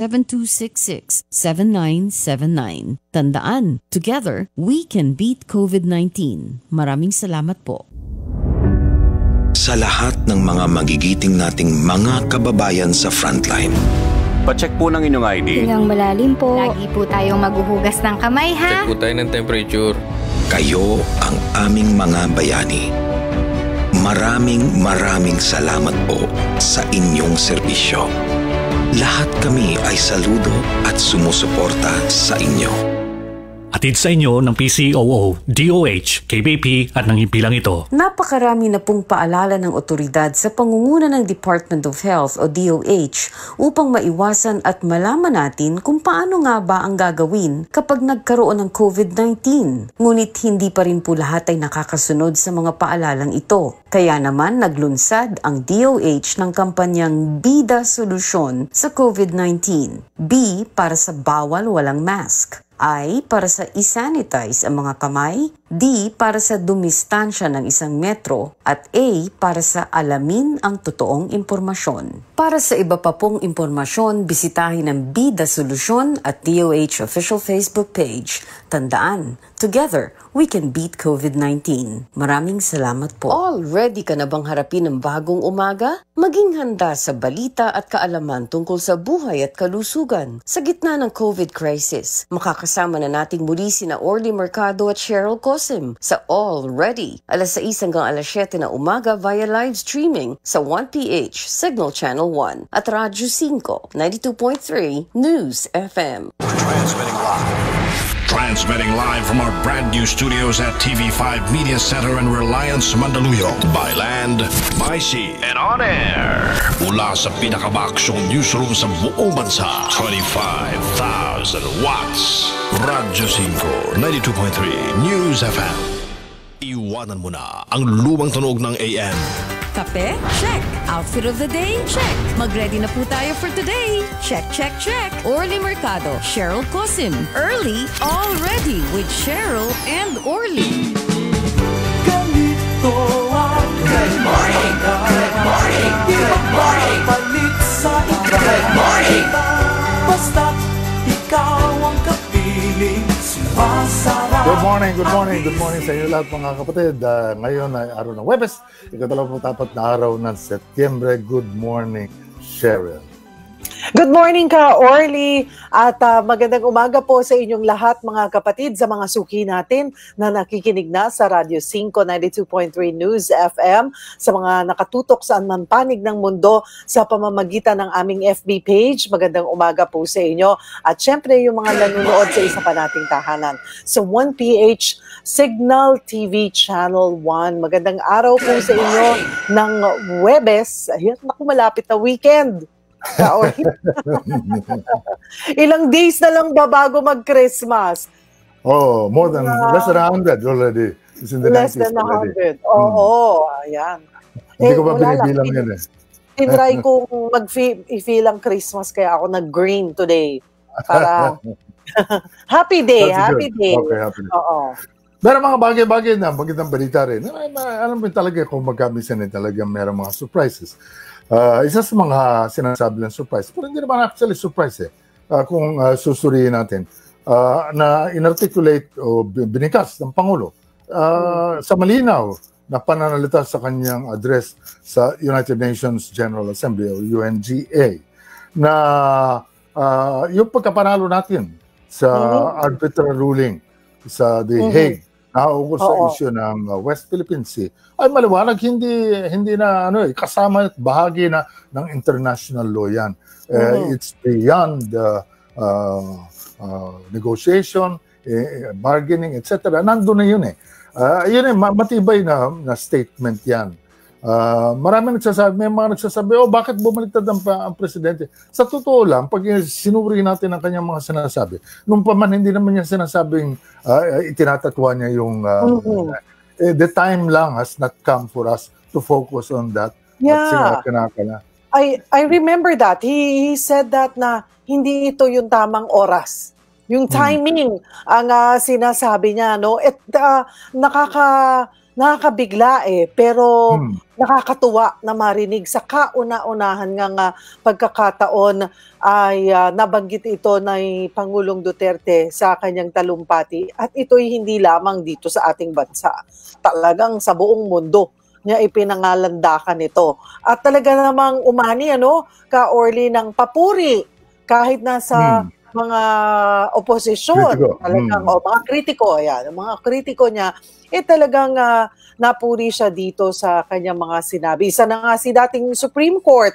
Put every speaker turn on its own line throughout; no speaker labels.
7266-7979. Tandaan, together, we can beat COVID-19. Maraming salamat po.
Sa lahat ng mga magigiting nating mga kababayan sa frontline.
Pacheck po ng inyong ID.
Hingang malalim po.
Lagi po tayong maghuhugas ng kamay, ha?
Check po tayo ng temperature.
Kayo ang aming mga bayani. Maraming maraming salamat po sa inyong serbisyo. Lahat kami ay saludo at sumusuporta sa inyo.
Atid sa inyo ng PCOO, DOH, KBP at ng himpilang ito.
Napakarami na pong paalala ng otoridad sa pangunguna ng Department of Health o DOH upang maiwasan at malaman natin kung paano nga ba ang gagawin kapag nagkaroon ng COVID-19. Ngunit hindi pa rin po lahat ay nakakasunod sa mga paalalang ito. Kaya naman naglunsad ang DOH ng kampanyang Bida Solusyon sa COVID-19. B para sa bawal walang mask. I para sa isanitize ang mga kamay, D para sa dumistansya ng isang metro, at A para sa alamin ang totoong impormasyon. Para sa iba pa pong impormasyon, bisitahin ang Bida Solusyon at DOH official Facebook page. Tandaan, together, we can beat COVID-19. Maraming salamat po. All ready ka na bang harapin ang bagong umaga? Maging handa sa balita at kaalaman tungkol sa buhay at kalusugan. Sa gitna ng COVID crisis, makakasama na nating muli sina Orly Mercado at Cheryl Cosim sa All Ready. Alas 6 hanggang alas 7 na umaga via live streaming sa 1PH Signal Channel 1 at Radyo 5, 92.3 News FM.
Transmitting live. Transmitting live from our brand new studios at TV5 Media Center in Reliance, Mandaluyong. By land, by sea, and on air. Mula sa pinakabaksyong newsroom sa buong bansa. 25,000 watts. Radyo 5, 92.3 News FM. Iwanan mo na ang lumang tunog ng AM.
Kape? Check. Outfit of the day? Check. Mag-ready na po tayo for today. Check, check, check. Orly Mercado, Cheryl Cosim. Early, all ready with Cheryl and Orly.
Ganito ang Good morning! Good morning! Good morning! Palit sa Good morning! Basta't ikaw ang Sumasarap
Good morning, good morning, good morning sa inyo lahat mga kapatid. Uh, ngayon ay araw ng Webes, ikatalawamputapat na araw ng Setyembre. Good morning, Cheryl.
Good morning ka, Orly. At uh, magandang umaga po sa inyong lahat, mga kapatid, sa mga suki natin na nakikinig na sa Radyo 5, 92.3 News FM, sa mga nakatutok sa man panig ng mundo sa pamamagitan ng aming FB page. Magandang umaga po sa inyo. At syempre, yung mga nanonood sa isa pa nating tahanan. Sa 1PH Signal TV Channel 1. Magandang araw po sa inyo ng Webes. Ayan, naku, malapit na weekend. Ilang days na lang ba bago mag-Christmas?
Oh, more than, uh, less than 100 already. It's in the
less
90s
than 100.
already.
Oo, hmm. oh, ayan.
Hindi eh, ko ba binibilang yan eh.
Tinry kong mag-feel ang Christmas kaya ako nag-green today. Para happy day,
That's
happy
good.
day.
Okay, happy day.
Oo.
Pero mga bagay-bagay na, magandang balita rin. Alam mo talaga kung magkamisan eh, talaga meron mga surprises. Uh, isa sa mga sinasabi ng surprise, pero hindi naman actually surprise eh, uh, kung uh, susuriin natin, uh, na inarticulate o binikas ng Pangulo uh, sa malinaw na pananalita sa kanyang address sa United Nations General Assembly o UNGA na uh, yung pagkapanalo natin sa mm-hmm. arbitral ruling sa The mm-hmm. Hague nauukol sa Oo. issue ng uh, West Philippine Sea ay maliwanag hindi hindi na ano eh, kasama at bahagi na ng international law yan. Uh, mm-hmm. It's beyond the uh, uh, negotiation, eh, bargaining, etc. Nandun na yun eh. Uh, yun eh, matibay na, na statement yan. Uh, marami nagsasabi, may mga nagsasabi, oh, bakit bumaliktad ang, ang presidente? Sa totoo lang, pag sinuri natin ang kanyang mga sinasabi, nung pa man hindi naman niya sinasabing uh, itinatatwa niya yung uh, mm-hmm. uh, the time lang has not come for us to focus on that.
Yeah. At I, I remember that. He, he said that na hindi ito yung tamang oras. Yung hmm. timing hmm. ang uh, sinasabi niya, no? At uh, nakaka nakakabigla eh. Pero
Hmm.
nakakatuwa na marinig sa kauna-unahan nga nga pagkakataon ay ah, nabanggit ito ng Pangulong Duterte sa kanyang talumpati at ito'y hindi lamang dito sa ating bansa. Talagang sa buong mundo niya ipinangalandakan ito. At talaga namang umani ano, ka-Orly ng papuri kahit nasa mga oposisyon,
Kritiko.
talagang
Mm.
o mga kritiko, ayan, mga kritiko niya, eh talagang ah, napuri siya dito sa kanyang mga sinabi. Isa na nga si dating Supreme Court,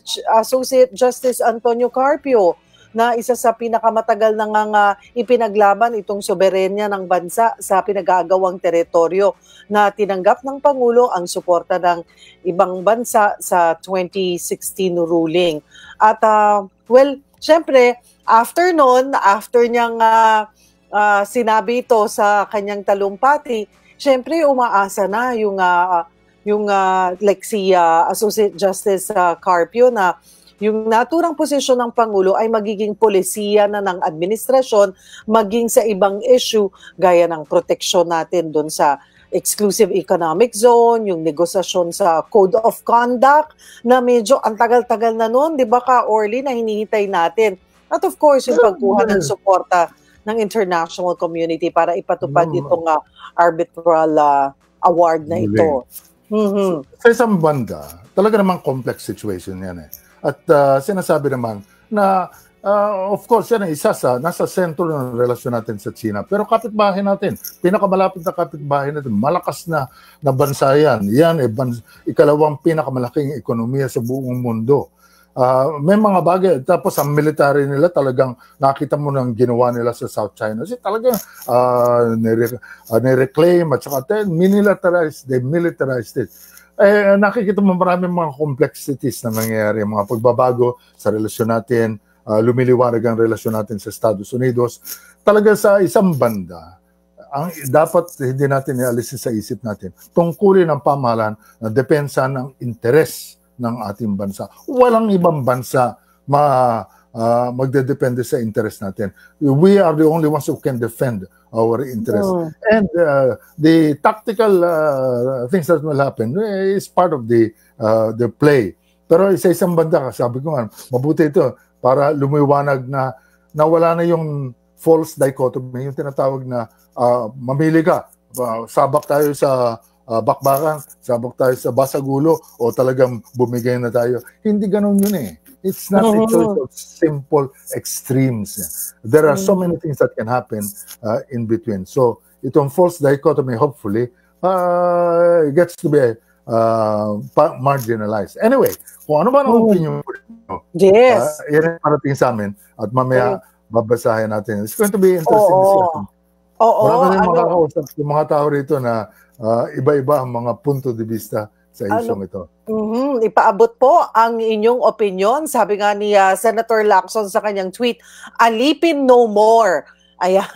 Ch- Associate Justice Antonio Carpio, na isa sa pinakamatagal na nga nga ipinaglaban itong soberenya ng bansa sa pinag-aagawang teritoryo na tinanggap ng Pangulo ang suporta ng ibang bansa sa 2016 ruling. At ah, well, syempre, after nun, after niyang ah, ah, sinabi ito sa kanyang talumpati, syempre umaasa na yung ah, yung ah, like si ah, Associate Justice ah, Carpio na yung naturang posisyon ng Pangulo ay magiging polisiya na ng administrasyon maging sa ibang issue gaya ng proteksyon natin doon sa exclusive economic zone, yung negosasyon sa code of conduct na medyo ang tagal-tagal na noon, di ba ka, Orly, na hinihintay natin. At of course, yung pagkuha ng suporta ng international community para ipatupad
Mm.
itong ah, arbitral ah, award na ito. Mhm.
Sa isang banda, talaga namang complex situation yan eh. At ah, sinasabi naman na ah, of course yan ay isa sa nasa sentro ng relasyon natin sa China. Pero kapitbahay natin, pinakamalapit na kapitbahay natin, malakas na na bansa yan. Yan ay bans- ikalawang pinakamalaking ekonomiya sa buong mundo. Ah, may mga bagay, tapos ang military nila talagang nakita mo nang ginawa nila sa South China. Kasi talagang uh, nire, ah, nireclaim at saka then minilitarized, they militarized it eh, nakikita mo maraming mga complexities na nangyayari, mga pagbabago sa relasyon natin, ah, lumiliwanag ang relasyon natin sa Estados Unidos. Talaga sa isang banda, ang dapat hindi natin ialisin sa isip natin, tungkulin ng pamahalaan na depensa ng interes ng ating bansa. Walang ibang bansa ma ah, magdedepende sa interest natin. We are the only ones who can defend our interest.
Mm.
And uh, the tactical uh, things that will happen eh, is part of the uh, the play. Pero sa isang banda, sabi ko nga, mabuti ito para lumiwanag na nawala na yung false dichotomy, yung tinatawag na uh, mamili ka. Uh, sabak tayo sa uh, bakbakan, sabak tayo sa basagulo, o talagang bumigay na tayo. Hindi ganun yun eh. It's not a choice of simple extremes. There are so many things that can happen uh, in between. So, itong false dichotomy, hopefully, uh, gets to be uh, marginalized. Anyway, kung ano ba ang opinion mo,
Yes.
uh, yan ang parating sa amin at mamaya babasahin natin. It's going to be interesting
Oo.
discussion.
Oo,
Marami rin
ano-
makakausap yung mga tao rito na uh, iba-iba ang mga punto de vista sa
Ano-
isyong ito.
Mhm, Ipaabot po ang inyong opinion. Sabi nga ni ah, Senator Lacson sa kanyang tweet, alipin no more. Ayan.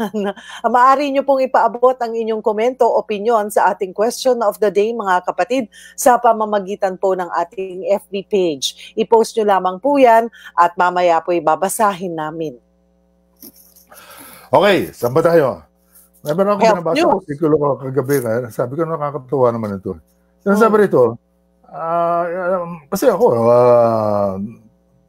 Maaari nyo pong ipaabot ang inyong komento, opinion sa ating question of the day, mga kapatid, sa pamamagitan po ng ating FB page. I-post nyo lamang po yan at mamaya po ibabasahin namin.
Okay, saan ba tayo? Meron ako
Health
binabasa ko, artikulo ko kagabi. Kaya sabi ko, nakakatuwa naman ito. Sinasabi
Hmm.
rito, um, kasi ako, uh,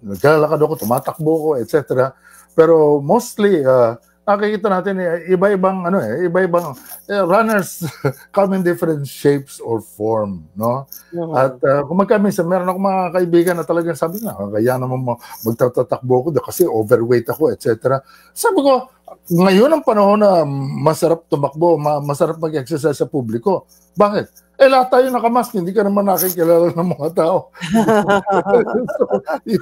naglalakad ako, tumatakbo ko, etc. Pero mostly, ah, nakikita natin eh, iba-ibang ano eh, iba-ibang eh, runners come in different shapes or form, no?
Mhm.
At uh, kung magkamisa, meron ako mga kaibigan na talagang sabi na, kaya naman mo magtatatakbo ko kasi overweight ako, etc. Sabi ko, ngayon ang panahon na masarap tumakbo, ma- masarap mag-exercise sa publiko. Bakit? Eh, lahat tayo nakamask, hindi ka naman nakikilala ng mga tao. so, you,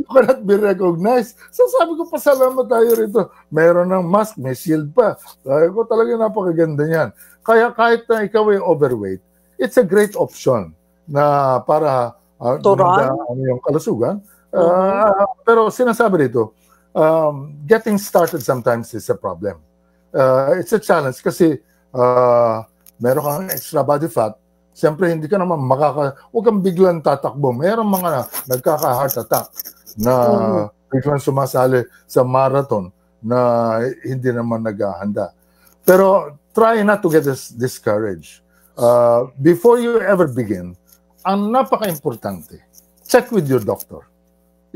you cannot be recognized. So sabi ko, pasalamat tayo rito. Meron ng mask, may shield pa. Sabi ko, talaga napakaganda niyan. Kaya kahit na ikaw ay overweight, it's a great option na para uh, ano yung kalusugan. Uh, Pero sinasabi dito, um, getting started sometimes is a problem. Uh, it's a challenge kasi uh, meron kang extra body fat, siyempre hindi ka naman makaka... Huwag kang biglang tatakbo. Meron mga nagkaka-heart attack na biglang sumasali sa marathon na hindi naman naghahanda. Pero try not to get dis- discouraged. Uh, before you ever begin, ang napaka-importante, check with your doctor.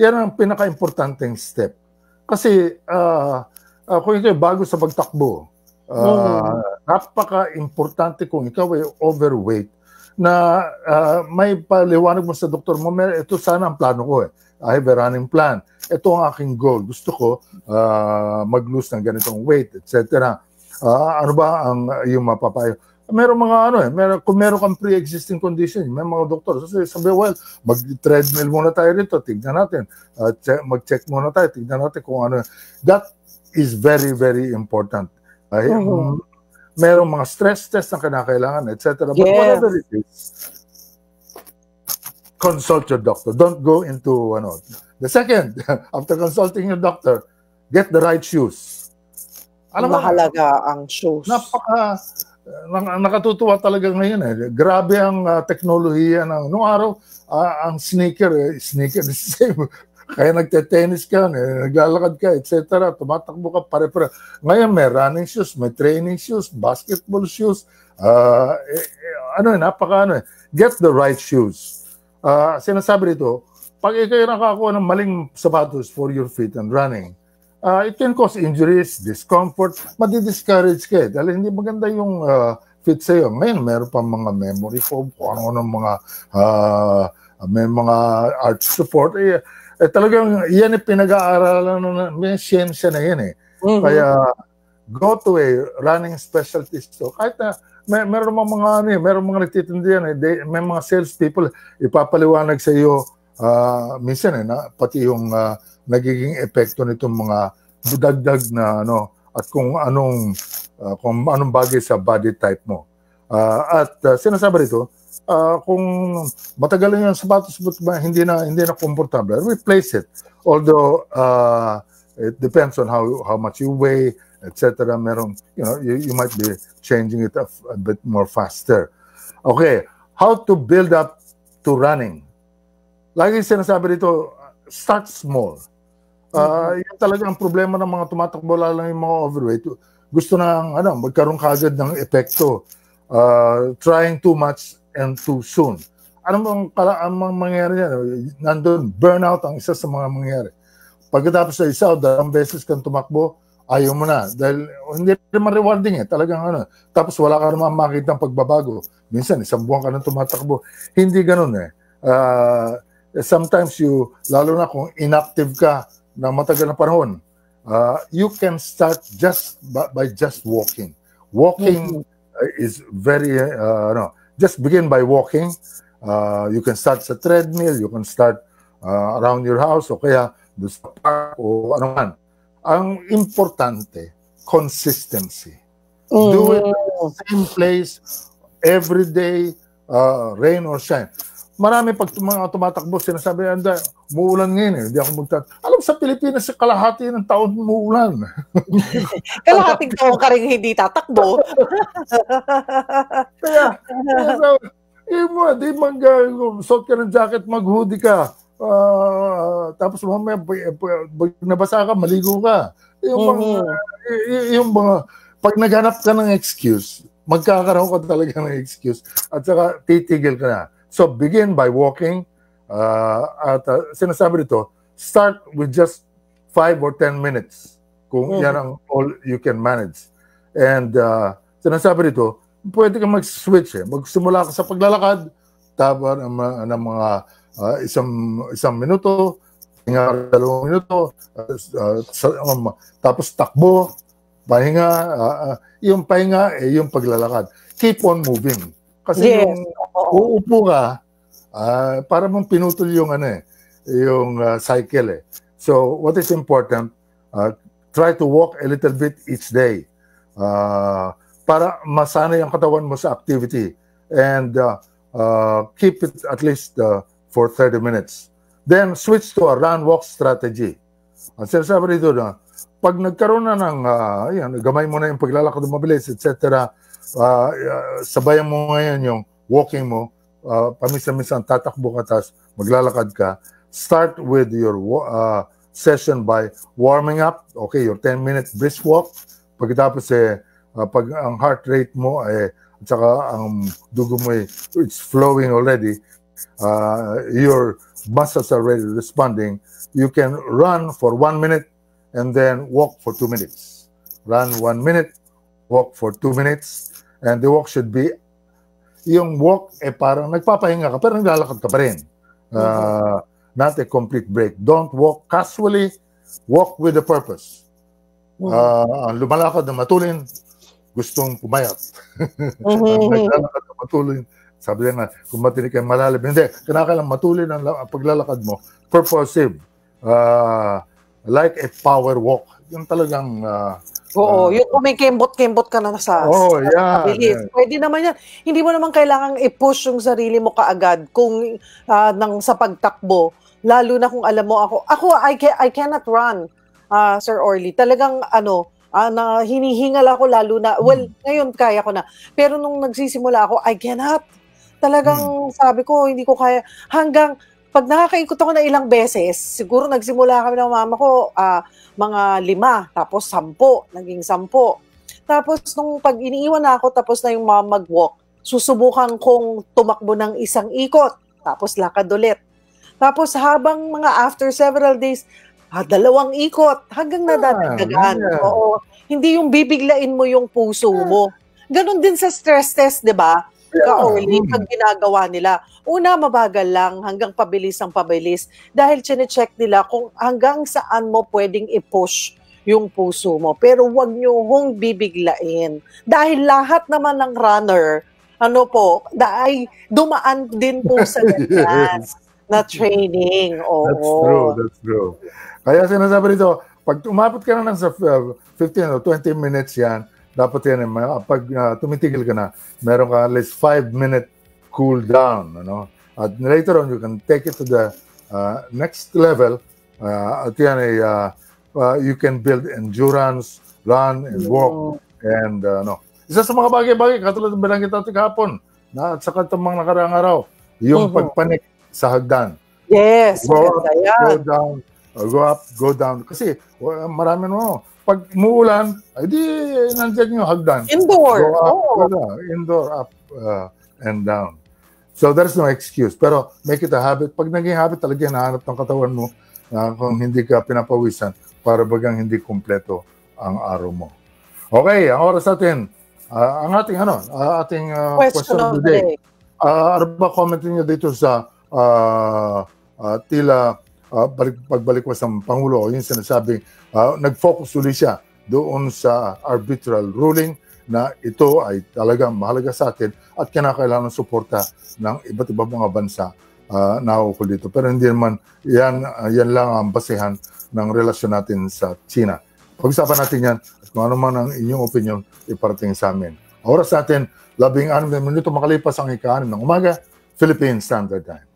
Yan ang pinaka-importanteng step. Kasi uh, uh, kung ay bago sa pagtakbo, uh, napaka-importante kung ikaw ay overweight na uh, may paliwanag mo sa doktor mo, "Mer, ito sana ang plano ko eh. I have a running plan. Ito ang aking goal. Gusto ko uh, mag-lose ng ganitong weight, etc. Uh, ano ba ang yung mapapayo? Meron mga ano eh, meron, kung meron kang pre-existing condition, may mga doktor, so sabi, well, mag-treadmill muna tayo rito, tignan natin. Uh, check, mag-check muna tayo, tignan natin kung ano. That is very, very important. Ay,
Mhm.
Merong mga stress test na kinakailangan, etc. But
Yes.
whatever it is, consult your doctor. Don't go into ano. The second, after consulting your doctor, get the right shoes. Alam mo,
Mahalaga ang shoes.
napaka nak- nakatutuwa talaga ngayon eh. Grabe ang uh, teknolohiya ng noong araw ah, ang sneaker eh, sneaker the same. Kaya nagte-tennis ka, eh, naglalakad ka, etc. Tumatakbo ka pare-pare. Ngayon may running shoes, may training shoes, basketball shoes. ah, eh, eh, ano napaka ano eh. Get the right shoes. Ah, sinasabi dito, pag ikaw nakakuha ng maling sapatos for your feet and running, uh, it can cause injuries, discomfort, madi-discourage ka eh. Dahil hindi maganda yung uh, fit sa'yo. Ngayon, meron pa mga memory foam, kung ano ng mga, uh, may mga arch support. Eh, eh, talagang yan yung pinag-aaralan na, may siyensya na yan eh.
Mhm.
Kaya, go to a running specialty store. Kahit na, may, meron mga mga ano eh, meron mga nagtitindihan eh, they, may mga sales people, ipapaliwanag sa iyo, ah, minsan eh, na, pati yung ah, nagiging epekto nitong mga dagdag na ano, at kung anong, ah, kung anong bagay sa body type mo. Ah, at ah, sinasabi rito, ah, kung matagal na yung sapatos ba, hindi na hindi na komportable, replace it. Although uh, it depends on how how much you weigh, etc. Meron, you know, you, you might be changing it a, a bit more faster. Okay, how to build up to running? Lagi sinasabi dito, start small. Uh, Yan talaga ang problema ng mga tumatakbo, lalo yung mga overweight. Gusto na ano, magkaroon kagad ng epekto. Uh, trying too much and too soon. Ano bang kala ang mga mangyayari yan? Nandun, burnout ang isa sa mga mangyayari. Pagkatapos sa isa o dalawang beses kang tumakbo, ayaw mo na. Dahil hindi naman rewarding eh. Talagang ano. Tapos wala ka naman makita ang pagbabago. Minsan, isang buwan ka nang tumatakbo. Hindi ganun eh. Uh, sometimes you, lalo na kung inactive ka ng matagal na panahon, uh, you can start just by, by just walking. Walking uh, is very, uh, ano, just begin by walking. Uh, you can start sa treadmill, you can start uh, around your house, o kaya doon sa park, o ano man. Ang importante, consistency. Do it at the same place, every day, uh, rain or shine. Marami pag mga tumatakbo, sinasabi, anda, muulan ngayon eh, hindi ako magtat... Alam, sa Pilipinas, sa kalahati ng taon muulan.
Kalahating taon ka rin hindi tatakbo.
Kaya, eh mo, di mag, uh, suot ka ng jacket, mag-hoodie ka. Ah, tapos mamaya, pag, nabasa ka, maligo ka. Yung mga, y- yung mga, pag naghanap ka ng excuse, magkakaroon ka talaga ng excuse at saka titigil ka na. So begin by walking uh, at uh, sinasabi dito, start with just 5 or 10 minutes kung
Mhm.
yan ang all you can manage. And uh, sinasabi dito, pwede ka mag-switch eh. Magsimula ka sa paglalakad, tapos ng, mga- ng mga uh, isang isang minuto, hinga dalawang minuto, uh, uh, um, tapos takbo, pahinga, uh, uh, yung pahinga eh yung paglalakad. Keep on moving. Kasi
Yes.
yung uupo ka, ah, para mong pinutol yung ano eh, yung uh, cycle eh. So what is important, uh, try to walk a little bit each day. Uh, para masanay ang katawan mo sa activity and uh, uh, keep it at least uh, for 30 minutes. Then switch to a run walk strategy. Ang sinasabi dito na pag nagkaroon na ng uh, yan, gamay mo na yung paglalakad mabilis, etc. Uh, uh, sabayan mo ngayon yung walking mo, uh, paminsan-minsan tatakbo ka tapos maglalakad ka. Start with your uh, session by warming up. Okay, your 10 minutes brisk walk. Pagkatapos eh, uh, pag ang heart rate mo ay at saka ang dugo mo ay it's flowing already, uh, your muscles are already responding, you can run for one minute and then walk for two minutes. Run one minute, walk for two minutes, and the walk should be, yung walk, eh parang nagpapahinga ka, pero naglalakad ka pa rin. Uh, Not a complete break. Don't walk casually, walk with a purpose. Uh, ang lumalakad na matulin, gustong pumayat. Ang naglalakad na matulin, sabi niya nga, kung matinig kayo malalim, hindi, kinakailang matulin ang ang paglalakad mo, purposive, uh, like a power walk. Yung talagang, uh,
Oo, yung kumikembot-kembot ka na sa
Oh,
sa
yeah, yeah.
Pwede naman yan. Hindi mo naman kailangang i-push yung sarili mo kaagad kung ah, nang sa pagtakbo. Lalo na kung alam mo ako. Ako, I, ca- I cannot run, ah, Sir Orly. Talagang ano, ah, na hinihingal ako lalo na, well, ngayon kaya ko na. Pero nung nagsisimula ako, I cannot. Talagang sabi ko, hindi ko kaya. Hanggang pag nakakaikot ako na ilang beses, siguro nagsimula kami ng mama ko, ah, mga lima, tapos sampo, naging sampo. Tapos nung pag iniiwan na ako, tapos na yung mama mag-walk, susubukan kong tumakbo ng isang ikot, tapos lakad ulit. Tapos habang mga after several days, ah, dalawang ikot, hanggang nadadagdagan.
yeah.
Oo. Hindi yung bibiglain mo yung puso mo. Ganon din sa stress test, di ba? Ka-early, pag ginagawa nila. Una, mabagal lang hanggang pabilis ang pabilis. Dahil chine-check nila kung hanggang saan mo pwedeng i-push yung puso mo. Pero wag nyo hong bibiglain. Dahil lahat naman ng runner, ano po, dahil dumaan din po sa ganyan na training. Oo.
That's true, that's true. Kaya sinasabi rito, pag umabot ka na ng sa uh, 15 o 20 minutes yan, dapat yan, eh, ma- pag uh, tumitigil ka na, meron ka at least 5 minute cool down. Ano? At later on, you can take it to the uh, next level. Uh, at yan ay, uh, uh, you can build endurance, run and walk. And uh, no. Isa sa mga bagay-bagay, katulad ng binanggit natin kahapon, na at saka itong mga nakaraang araw, yung
Mhm.
pagpanik sa hagdan
Yes,
go up, go down, uh, go up, go down. Kasi uh, marami mo. Pag muulan, ay di nandiyan yung hagdan.
Indoor,
Go up,
oo.
go down. Indoor, up, uh, and down. So there's no excuse. Pero make it a habit. Pag naging habit, talaga hinahanap ng katawan mo na kung hindi ka pinapawisan para bagang hindi kumpleto ang araw mo. Okay, ang oras natin. ah, ang ating ano, ah, ating ah,
Question of the day.
Ah, ano ba comment niyo dito sa ah, ah, tila ah, balik, pagbalik mo sa Pangulo, yung sinasabi, ah, nag-focus uli siya doon sa arbitral ruling na ito ay talagang mahalaga sa atin at kinakailangan ng suporta ng iba't ibang mga bansa uh, na ukol dito. Pero hindi naman yan, ah, yan lang ang basehan ng relasyon natin sa China. Pag-usapan natin yan at kung ano man ang inyong opinion, iparating sa amin. Oras natin, labing anim na minuto makalipas ang ika ng umaga, Philippine Standard Time.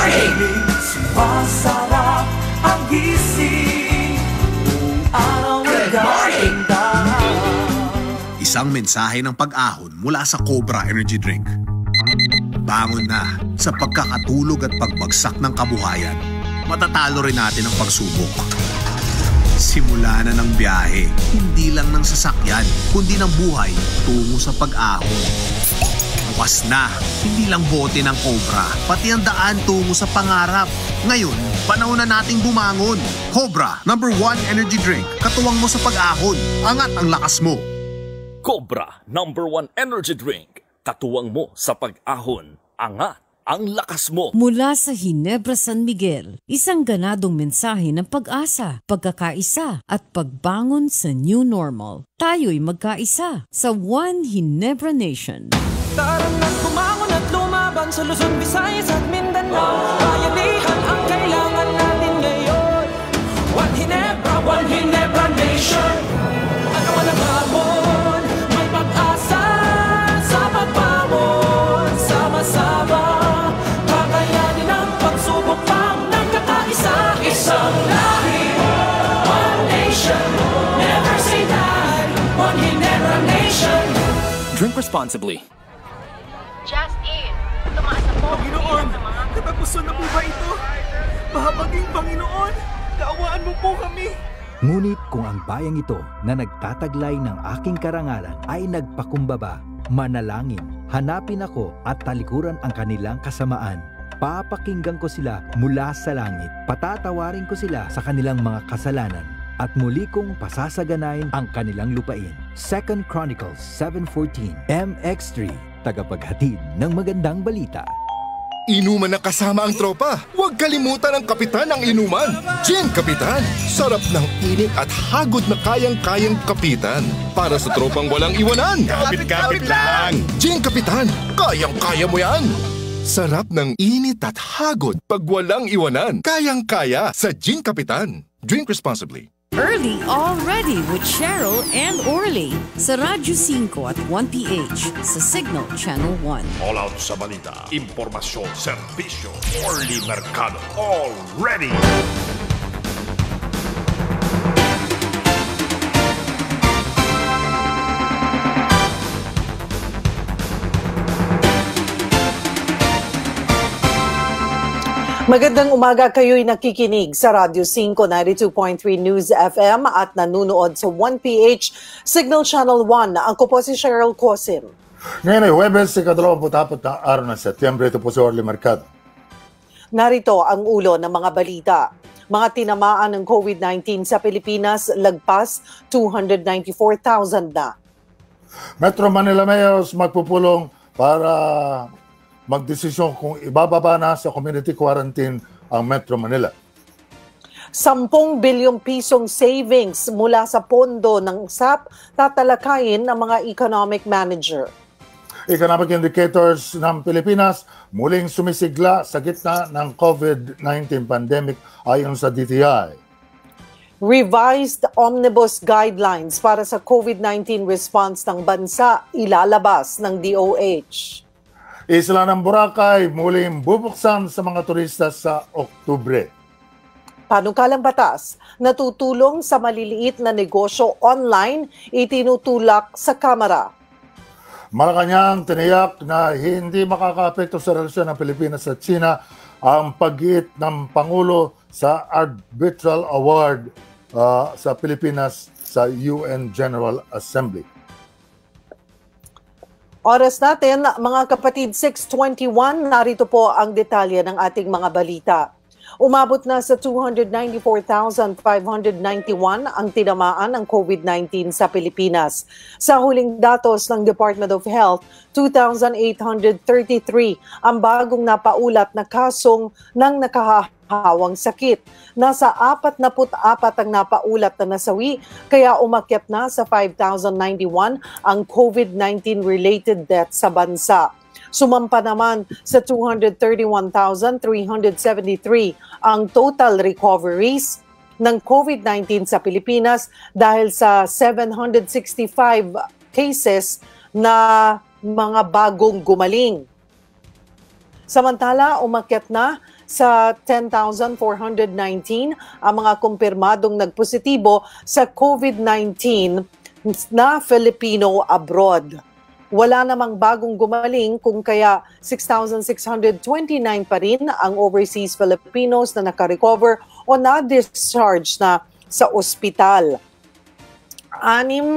Morning! Sumasarap ang gising araw Good morning!
Isang mensahe ng pag-ahon mula sa Cobra Energy Drink. Bangon na sa pagkakatulog at pagbagsak ng kabuhayan. Matatalo rin natin ang pagsubok. Simula na ng biyahe, hindi lang ng sasakyan, kundi ng buhay tungo sa pag-ahon. Bukas na, hindi lang bote ng Cobra, pati ang daan tungo sa pangarap. Ngayon, panahon na nating bumangon. Cobra, number one energy drink. Katuwang mo sa pag-ahon. Angat ang lakas mo.
Cobra number one energy drink. Katuwang mo sa pag-ahon. Angat ang lakas mo.
Mula sa Hinebra San Miguel, isang ganadong mensahe ng pag-asa, pagkakaisa at pagbangon sa new normal. Tayo'y magkaisa sa One Hinebra Nation.
Tara na't bumangon at lumaban sa Luzon, Visayas at Mindanao. Bayanihan ang kailangan natin ngayon. One Hinebra, One Hinebra Nation. Ano man ang hamon, may pag-asa. Sa pagbangon Sama-sama, kakayanin ang pagsubok pang nagkakaisa. Isang lahi, One Nation. Never say die, One Hinebra Nation.
Drink responsibly.
Just
Panginoon, katapusan na po ba ito? Mahabaging Panginoon, kaawaan mo po kami.
Ngunit kung ang bayang ito na nagtataglay ng aking karangalan ay nagpakumbaba, manalangin, hanapin ako at talikuran ang kanilang kasamaan. Papakinggan ko sila mula sa langit, patatawarin ko sila sa kanilang mga kasalanan, at muli kong pasasaganayin ang kanilang lupain. 2 Chronicles 7.14 MX3, tagapaghatid ng magandang balita.
Inuman na kasama ang tropa. Huwag kalimutan ang kapitan ng inuman. Gin Kapitan. Sarap ng init at hagod na kayang-kayang kapitan. Para sa tropang walang iwanan.
Kapit-kapit lang.
Gin Kapitan. Kayang-kaya mo yan. Sarap ng init at hagod pag walang iwanan. Kayang-kaya sa Gin Kapitan. Drink responsibly.
Early already with Cheryl and Orly sa Radyo 5 at 1PH sa Signal Channel 1.
All out sa balita. Impormasyon, serbisyo. Orly Mercado. All
Magandang umaga kayo'y nakikinig sa Radyo 5 92.3 News FM at nanunood sa 1PH Signal Channel 1. Ako po si Cheryl Cosim.
Ngayon ay Huwebes, ikadalawamput-apat na araw ng Setyembre. Ito po si Orly Mercado.
Narito ang ulo ng mga balita. Mga tinamaan ng COVID-19 sa Pilipinas lagpas 294,000 na.
Metro Manila Mayors magpupulong para magdesisyon kung ibababa na sa community quarantine ang Metro Manila.
10 bilyong pisong savings mula sa pondo ng SAP tatalakayin ng mga economic manager.
Economic indicators ng Pilipinas muling sumisigla sa gitna ng COVID-19 pandemic ayon sa DTI.
Revised omnibus guidelines para sa COVID-19 response ng bansa ilalabas ng DOH.
Isla ng Boracay muling bubuksan sa mga turista sa Oktubre.
Panukalang batas, natutulong sa maliliit na negosyo online, itinutulak sa Kamara.
Malacanang tiniyak na hindi makakaapekto sa relasyon ng Pilipinas at China ang pag ng Pangulo sa Arbitral Award uh, sa Pilipinas sa UN General Assembly.
Oras natin, mga kapatid, 6.21, narito po ang detalye ng ating mga balita. Umabot na sa 294,591 ang tinamaan ng COVID-19 sa Pilipinas. Sa huling datos ng Department of Health, 2,833 ang bagong napaulat na kasong ng nakahahawang sakit. Nasa 44 ang napaulat na nasawi, kaya umakyat na sa 5,091 ang COVID-19 related death sa bansa. Sumampa naman sa 231,373 ang total recoveries ng COVID-19 sa Pilipinas dahil sa 765 cases na mga bagong gumaling. Samantala, umakyat na sa 10,419 ang mga kumpirmadong nagpositibo sa COVID-19 na Filipino abroad. Wala namang bagong gumaling kung kaya 6,629 pa rin ang overseas Filipinos na nakarecover o na-discharge na sa ospital. Anim,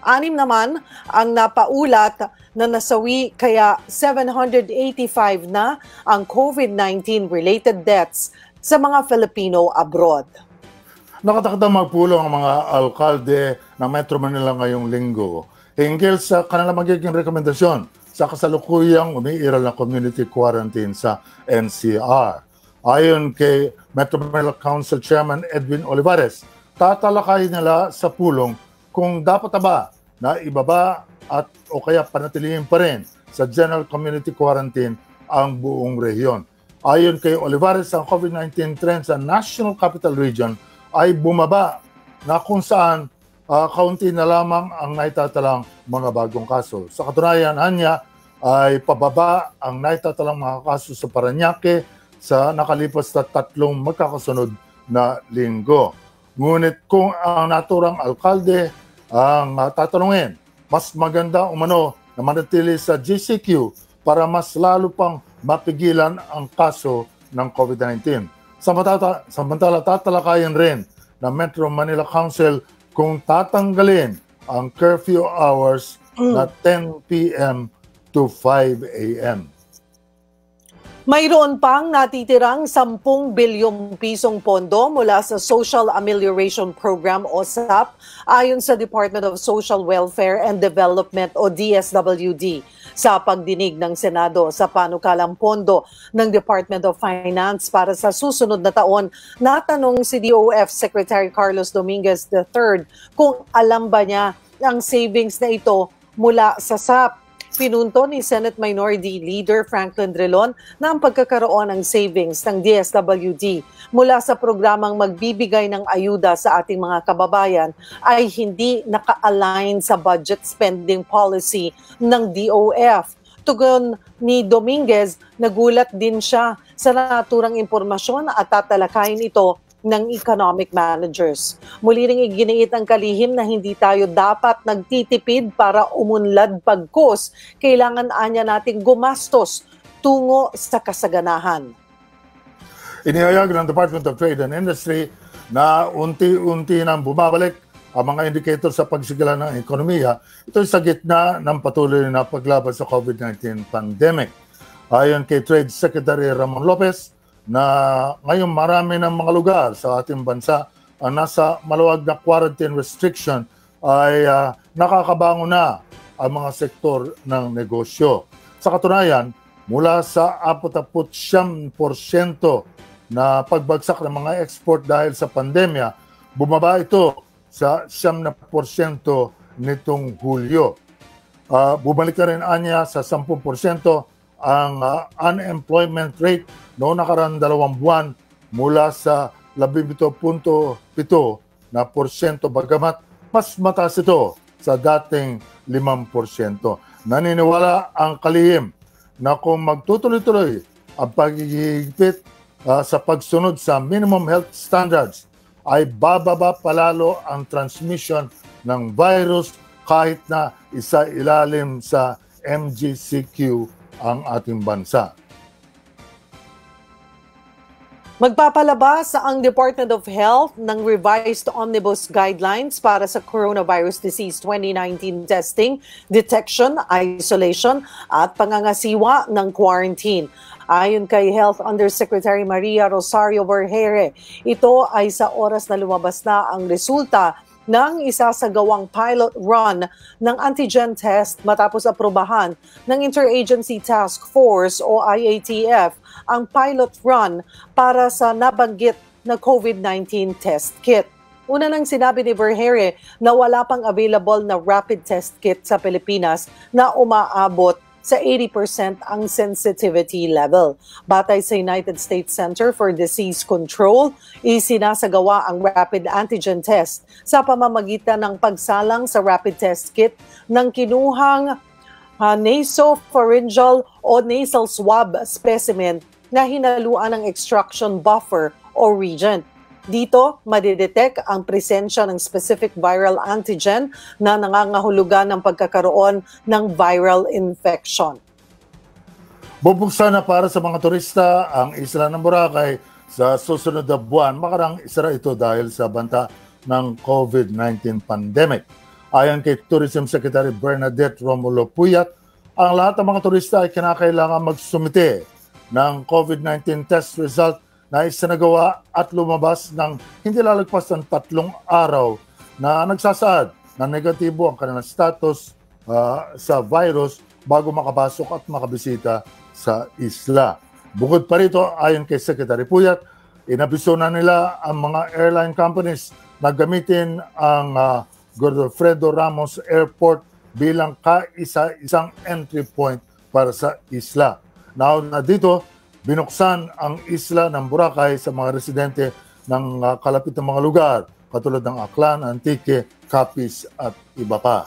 anim naman ang napaulat na nasawi kaya 785 na ang COVID-19 related deaths sa mga Filipino abroad.
Nakatakdang magpulong ang mga alkalde ng Metro Manila ngayong linggo hinggil sa kanilang magiging rekomendasyon sa kasalukuyang umiiral na community quarantine sa NCR. Ayon kay Metro Manila Council Chairman Edwin Olivares, tatalakay nila sa pulong kung dapat ba na ibaba at o kaya panatilihin pa rin sa general community quarantine ang buong rehiyon. Ayon kay Olivares, ang COVID-19 trend sa National Capital Region ay bumaba na kung saan uh, kaunti na lamang ang naitatalang mga bagong kaso. Sa katunayan, hanya ay pababa ang naitatalang mga kaso sa Paranaque sa nakalipas na tatlong magkakasunod na linggo. Ngunit kung ang naturang alkalde ang uh, tatanungin, mas maganda umano na manatili sa GCQ para mas lalo pang mapigilan ang kaso ng COVID-19. Samantala, samantala tatalakayin rin ng Metro Manila Council kung tatanggalin ang curfew hours na 10 p.m. to 5 a.m.
Mayroon pang natitirang 10 bilyong pisong pondo mula sa Social Amelioration Program o SAP ayon sa Department of Social Welfare and Development o DSWD sa pagdinig ng Senado sa panukalang pondo ng Department of Finance para sa susunod na taon. Natanong si DOF Secretary Carlos Dominguez III kung alam ba niya ang savings na ito mula sa SAP. Pinunto ni Senate Minority Leader Franklin Drilon na ang pagkakaroon ng savings ng DSWD mula sa programang magbibigay ng ayuda sa ating mga kababayan ay hindi naka-align sa budget spending policy ng DOF. Tugon ni Dominguez, nagulat din siya sa naturang impormasyon at tatalakayin ito ng economic managers. Muli ring iginiit ang kalihim na hindi tayo dapat nagtitipid para umunlad pagkos. Kailangan anya nating gumastos tungo sa kasaganahan.
Inihayag ng Department of Trade and Industry na unti-unti nang bumabalik ang mga indicator sa pagsigala ng ekonomiya. Ito sa gitna ng patuloy na paglaban sa COVID-19 pandemic. Ayon kay Trade Secretary Ramon Lopez, na ngayon marami ng mga lugar sa ating bansa ang nasa maluwag na quarantine restriction ay uh, nakakabango na ang mga sektor ng negosyo. Sa katunayan, mula sa 49% na pagbagsak ng mga export dahil sa pandemya, bumaba ito sa 7% nitong Hulyo. Uh, bumalik na rin anya sa 10% ang uh, unemployment rate noong nakarang dalawang buwan mula sa 17.7 na porsyento bagamat mas mataas ito sa dating 5%. Naniniwala ang kalihim na kung magtutuloy-tuloy ang pagigigpit uh, sa pagsunod sa minimum health standards ay bababa palalo ang transmission ng virus kahit na isa ilalim sa MGCQ ang ating bansa.
Magpapalabas ang Department of Health ng revised omnibus guidelines para sa coronavirus disease 2019 testing, detection, isolation at pangangasiwa ng quarantine. Ayon kay Health Undersecretary Maria Rosario Vergere, ito ay sa oras na lumabas na ang resulta ng isasagawang pilot run ng antigen test matapos aprobahan ng Interagency Task Force o IATF ang pilot run para sa nabanggit na COVID-19 test kit. Una nang sinabi ni Vergere na wala pang available na rapid test kit sa Pilipinas na umaabot sa 80% ang sensitivity level. Batay sa United States Center for Disease Control, isinasagawa ang rapid antigen test sa pamamagitan ng pagsalang sa rapid test kit ng kinuhang uh, nasopharyngeal o nasal swab specimen na hinaluan ng extraction buffer o reagent. Dito, madidetect ang presensya ng specific viral antigen na nangangahulugan ng pagkakaroon ng viral infection.
Bubuksan na para sa mga turista ang isla ng Boracay sa susunod na buwan. Makarang isara ito dahil sa banta ng COVID-19 pandemic. Ayon kay Tourism Secretary Bernadette Romulo Puyat, ang lahat ng mga turista ay kinakailangan magsumite ng COVID-19 test result na isinagawa at lumabas ng hindi lalagpas ng tatlong araw na nagsasaad na negatibo ang kanilang status uh, sa virus bago makapasok at makabisita sa isla. Bukod pa rito, ayon kay Secretary Puyat, inabiso na nila ang mga airline companies na gamitin ang uh, Godofredo Ramos Airport bilang kaisa-isang entry point para sa isla. Now na dito, binuksan ang isla ng Boracay sa mga residente ng uh, kalapit ng mga lugar katulad ng Aklan, Antique, Capiz at iba pa.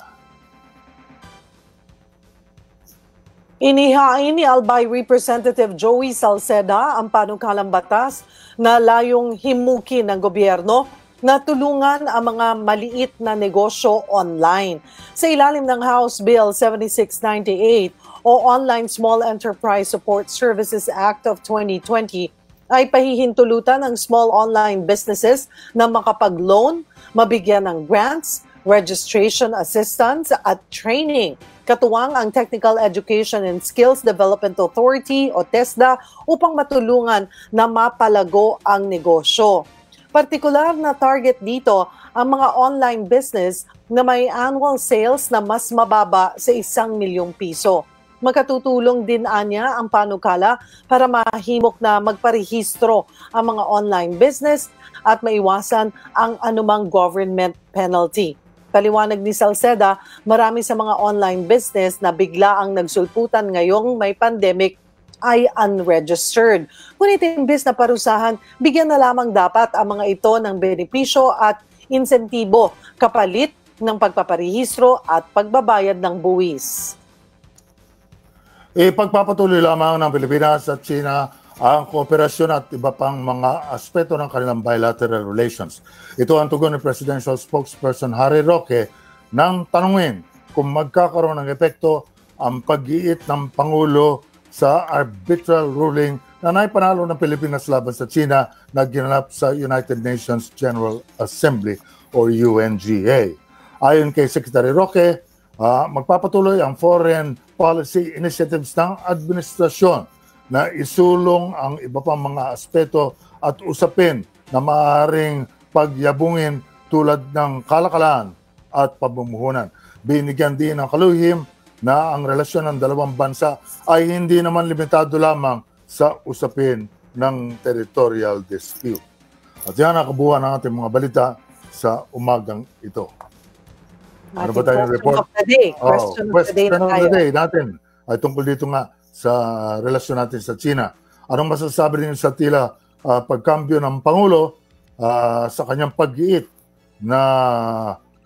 Inihain ni Albay Representative Joey Salceda ang panukalang batas na layong himukin ng gobyerno na tulungan ang mga maliit na negosyo online. Sa ilalim ng House Bill 7698 o Online Small Enterprise Support Services Act of 2020, ay pahihintulutan ng small online businesses na makapag-loan, mabigyan ng grants, registration assistance at training. Katuwang ang Technical Education and Skills Development Authority o TESDA upang matulungan na mapalago ang negosyo. Partikular na target dito ang mga online business na may annual sales na mas mababa sa isang milyong piso. Magkatutulong din anya ang panukala para mahimok na magparehistro ang mga online business at maiwasan ang anumang government penalty. Paliwanag ni Salceda, marami sa mga online business na bigla ang nagsulputan ngayong may pandemic ay unregistered. Ngunit imbis na parusahan, bigyan na lamang dapat ang mga ito ng benepisyo at insentibo kapalit ng pagpaparehistro at pagbabayad ng buwis.
Ipagpapatuloy lamang ng Pilipinas at China ang kooperasyon at iba pang mga aspeto ng kanilang bilateral relations. Ito ang tugon ni Presidential Spokesperson Harry Roque nang tanungin kung magkakaroon ng epekto ang pag-iit ng Pangulo sa arbitral ruling na naipanalo ng Pilipinas laban sa China na ginanap sa United Nations General Assembly o UNGA. Ayon kay Secretary Roque, uh, magpapatuloy ang foreign policy initiatives ng administrasyon na isulong ang iba pang mga aspeto at usapin na maaaring pagyabungin tulad ng kalakalan at pamumuhunan. Binigyan din ng kaluhim na ang relasyon ng dalawang bansa ay hindi naman limitado lamang sa usapin ng territorial dispute. At yan ang kabuuan ng ating mga balita sa umagang ito. Ano ba tayong report?
Of the day. Question
oh,
of the day
question of the day natin ay tungkol dito nga sa relasyon natin sa China. Anong masasabi niyo sa tila uh, pagkambyo ng Pangulo uh, sa kanyang pag-iit na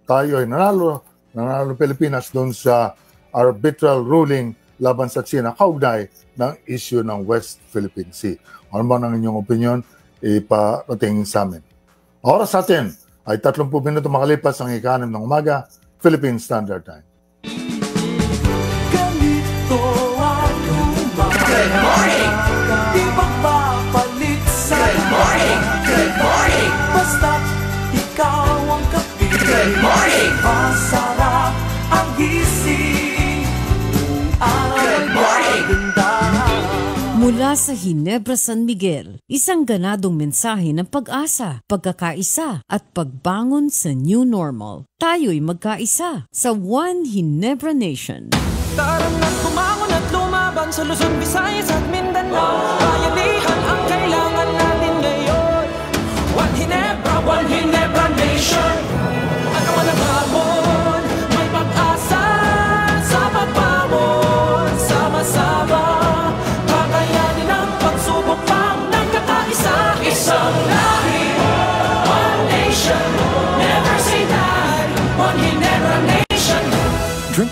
tayo ay nanalo, nanalo Pilipinas doon sa arbitral ruling laban sa China kaugnay ng issue ng West Philippine Sea. Ano ba ang inyong opinion? Iparating sa amin. Oras natin ay 30 minuto makalipas ang ikanim ng umaga, Philippine Standard Time.
Good morning!
Di magpapalit sa
Good morning! Good morning!
Basta't ikaw ang kapiling
Good morning!
Mula sa Hinebra San Miguel, isang ganadong mensahe ng pag-asa, pagkakaisa at pagbangon sa new normal. Tayo'y magkaisa sa One Hinebra Nation.
Tara na't bumangon at lumaban sa Luzon, Visayas at Mindanao Bayanihan ang kailangan natin ngayon One Hinebra, One Hinebra Nation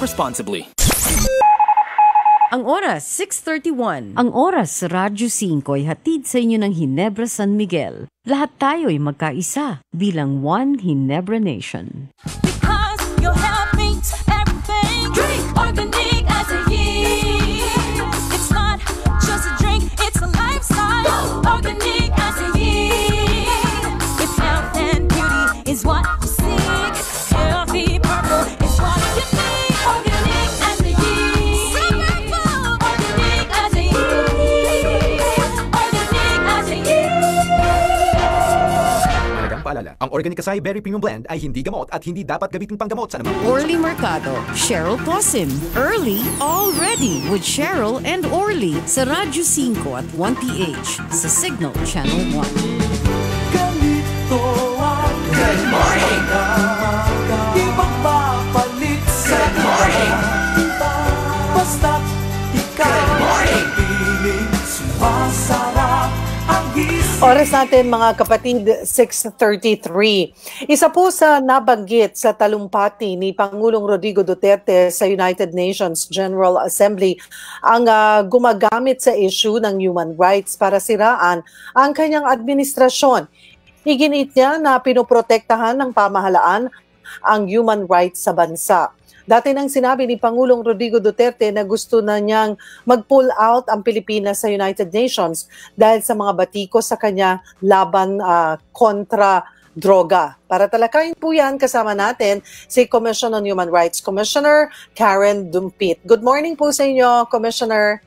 responsibly.
Ang oras, 6.31. Ang oras sa Radyo 5 ay hatid sa inyo ng Hinebra San Miguel. Lahat tayo'y magkaisa bilang One Hinebra Nation.
Because your health means everything. Drink organic as a year. It's not just a drink, it's a lifestyle. Organic
Ang Organic Acai Berry Premium Blend ay hindi gamot at hindi dapat gamitin panggamot sa namang
Orly Mercado, Cheryl Cosim. Early, already with Cheryl and Orly sa Radyo 5 at 1PH sa Signal Channel 1.
Ganito ang
Good morning!
umaga.
Oras natin mga kapatid, 6.33. Isa po sa nabanggit sa talumpati ni Pangulong Rodrigo Duterte sa United Nations General Assembly ang ah, gumagamit sa issue ng human rights para siraan ang kanyang administrasyon. Iginit niya na pinoprotektahan ng pamahalaan ang human rights sa bansa. Dati nang sinabi ni Pangulong Rodrigo Duterte na gusto na niyang mag-pull out ang Pilipinas sa United Nations dahil sa mga batiko sa kanya laban uh, kontra droga. Para talakayin po yan, kasama natin si Commission on Human Rights Commissioner Karen Dumpit. Good morning po sa inyo, Commissioner.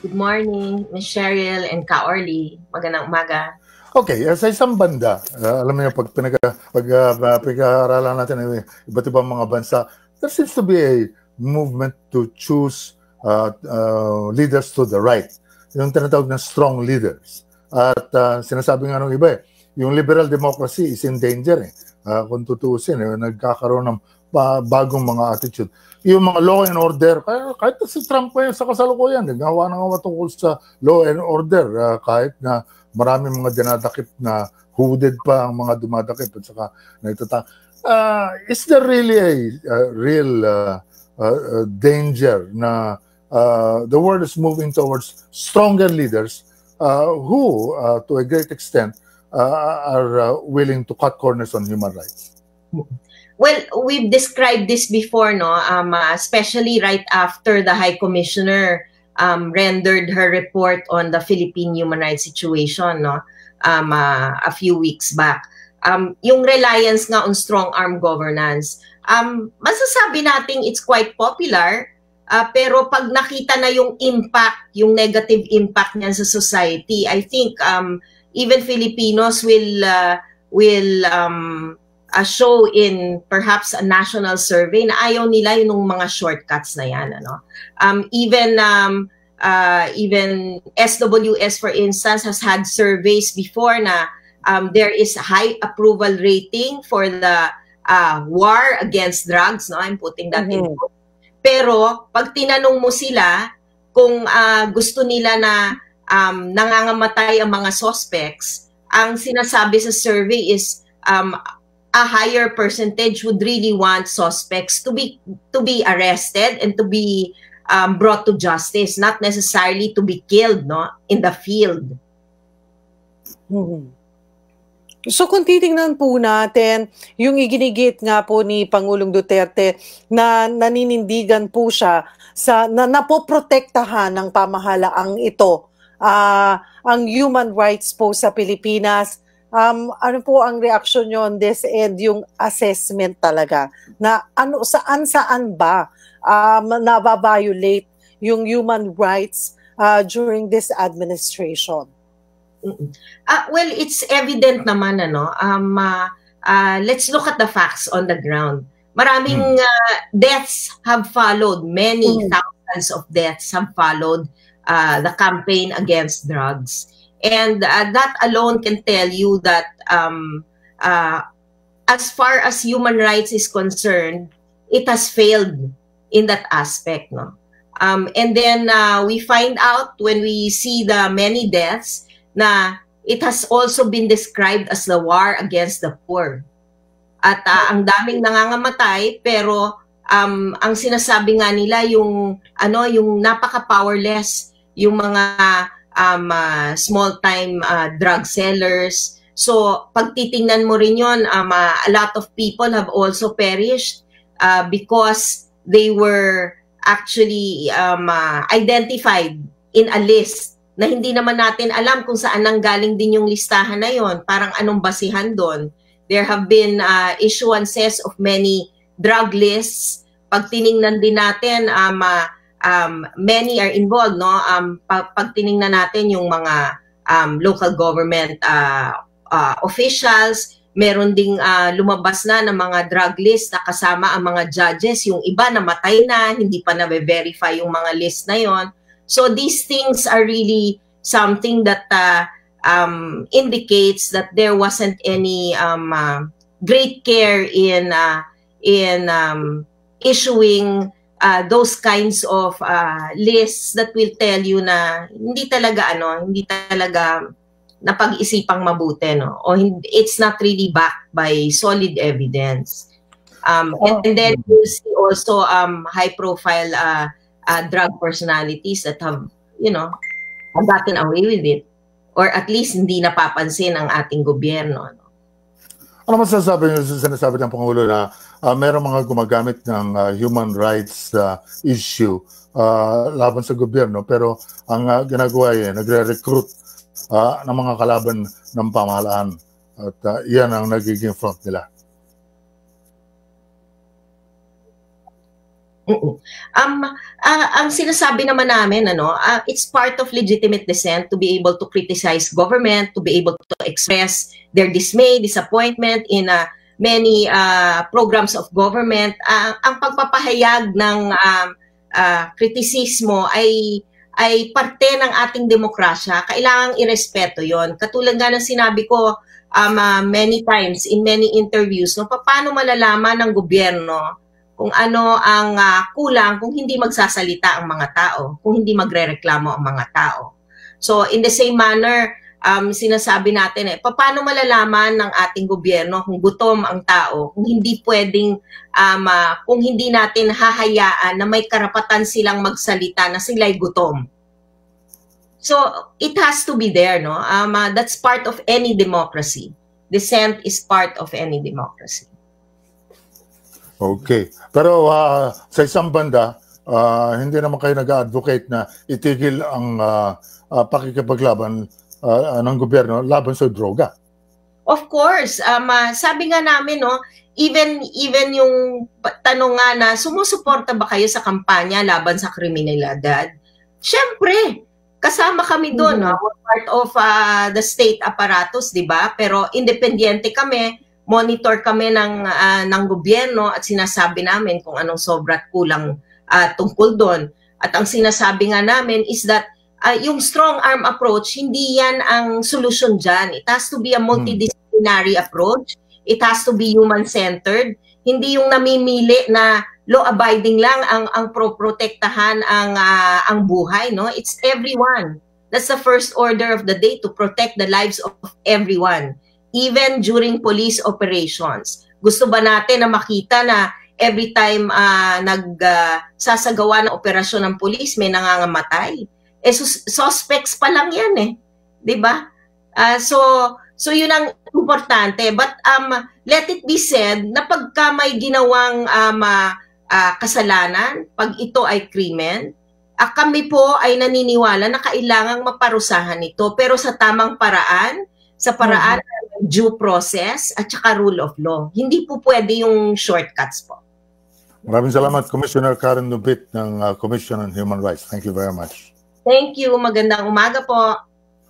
Good morning, Ms. Cheryl and Ka Orly. Magandang umaga.
Okay, uh, sa isang banda, uh, alam niyo pag pinag pag uh, pinag-aaralan natin ng iba't ibang mga bansa, there seems to be a movement to choose uh, uh, leaders to the right. Yung tinatawag na strong leaders. At uh, sinasabi nga ng iba eh, yung liberal democracy is in danger eh. Uh, kung tutuusin, eh, nagkakaroon ng bagong mga attitude. Yung mga law and order, kahit, si Trump ngayon sa kasalukuyan, nagawa na nga tungkol sa law and order, uh, kahit na maraming mga dinadakip na hooded pa ang mga dumadakip at saka nagtata. Uh, is there really a, a real uh, uh, danger na uh, the world is moving towards stronger leaders uh, who, uh, to a great extent, uh, are uh, willing to cut corners on human rights?
Well, we've described this before, no? Um, uh, especially right after the High Commissioner um, rendered her report on the Philippine human rights situation no um, uh, a few weeks back. Um, yung reliance nga on strong arm governance, um, masasabi natin it's quite popular, uh, pero pag nakita na yung impact, yung negative impact niyan sa society, I think um, even Filipinos will uh, will um, uh, show in perhaps a national survey na ayaw nila yung mga shortcuts na yan. Ano? Um, even um, uh, even SWS, for instance, has had surveys before na um, there is high approval rating for the uh, war against drugs. No? I'm putting that mm-hmm. in. Pero pag tinanong mo sila kung uh, gusto nila na um, nangangamatay ang mga suspects, ang sinasabi sa survey is um, a higher percentage would really want suspects to be to be arrested and to be um, brought to justice, not necessarily to be killed no in the field.
Hmm. So kung titingnan po natin, yung iginigit nga po ni Pangulong Duterte na naninindigan po siya sa na napoprotektahan ng pamahalaang ito uh, ang human rights po sa Pilipinas um, ano po ang reaction nyo on this and yung assessment talaga na ano saan saan ba um, na-violate yung human rights uh, during this administration?
Uh, well, it's evident naman ano. Um, uh, uh, let's look at the facts on the ground. Maraming uh, deaths have followed. Many mm. thousands of deaths have followed uh, the campaign against drugs. And uh, that alone can tell you that um, uh, as far as human rights is concerned, it has failed in that aspect. No? Um, and then uh, we find out when we see the many deaths na it has also been described as the war against the poor. At uh, ang daming nangangamatay pero um, ang sinasabi nga nila yung ano yung napaka-powerless yung mga um, uh, small-time uh, drug sellers. So, pag titingnan mo rin yun, um, uh, a lot of people have also perished uh, because they were actually um, uh, identified in a list na hindi naman natin alam kung saan nanggaling din yung listahan na yon. Parang anong basihan doon. There have been uh, issuances of many drug lists. Pag tiningnan din natin, um, uh, um, many are involved, no? Um, pag, tiningnan natin yung mga um, local government uh, uh, officials, meron ding uh, lumabas na ng mga drug list na kasama ang mga judges. Yung iba namatay na, hindi pa na-verify yung mga list na yon. So these things are really something that uh, um, indicates that there wasn't any um, uh, great care in uh, in um, issuing uh, those kinds of uh, lists that will tell you na hindi talaga ano, hindi talaga napag-isipang mabuti no o it's not really backed by solid evidence. Um, and, and then you see also um, high profile uh, uh, drug personalities that have you know have gotten away with it. or at least hindi napapansin ng ating gobyerno. No?
Ano masasabi niyo sa sinasabi ng Pangulo na uh, merong mga gumagamit ng uh, human rights uh, issue uh, laban sa gobyerno pero ang uh, ginagawa yan, nagre-recruit uh, ng mga kalaban ng pamahalaan at uh, yan ang nagiging front nila.
Um, uh, ang sinasabi naman namin, ano, uh, it's part of legitimate dissent to be able to criticize government, to be able to express their dismay, disappointment in uh, many uh, programs of government. Uh, ang pagpapahayag ng uh, uh, kritisismo ay ay parte ng ating demokrasya. Kailangang irespeto yon. Katulad nga ng sinabi ko um, uh, many times in many interviews, no, paano malalaman ng gobyerno kung ano ang uh, kulang kung hindi magsasalita ang mga tao, kung hindi magrereklamo ang mga tao. So in the same manner, um, sinasabi natin eh, paano malalaman ng ating gobyerno kung gutom ang tao, kung hindi pwedeng, um, uh, kung hindi natin hahayaan na may karapatan silang magsalita na sila'y gutom. So it has to be there, no? Um, uh, that's part of any democracy. Dissent is part of any democracy.
Okay. Pero uh, sa isang banda, uh, hindi naman kayo nag-advocate na itigil ang uh, uh, pakikipaglaban uh, ng gobyerno laban sa droga.
Of course, um, uh, sabi nga namin no, even even yung tanong nga na sumusuporta ba kayo sa kampanya laban sa kriminalidad? Siyempre, kasama kami doon, mm-hmm. no? Part of uh, the state apparatus, 'di ba? Pero independyente kami monitor kami ng uh, ng gobyerno at sinasabi namin kung anong sobra at kulang uh, tungkol doon. At ang sinasabi nga namin is that uh, yung strong arm approach, hindi yan ang solution dyan. It has to be a multidisciplinary hmm. approach. It has to be human-centered. Hindi yung namimili na law-abiding lang ang ang pro-protektahan ang uh, ang buhay, no? It's everyone. That's the first order of the day to protect the lives of everyone even during police operations. Gusto ba natin na makita na every time uh, nagsasagawa uh, ng operasyon ng police may nangangamatay? Eh sus- suspects pa lang 'yan eh. 'Di ba? Uh, so so 'yun ang importante. But um let it be said na pagka may ginawang um, uh, uh, kasalanan, pag ito ay krimen, uh, kami po ay naniniwala na kailangang maparusahan ito pero sa tamang paraan, sa paraan mm-hmm due process at saka rule of law. Hindi po pwede yung shortcuts po.
Maraming salamat, Commissioner Karen Lubit ng uh, Commission on Human Rights. Thank you very much.
Thank you. Magandang umaga po.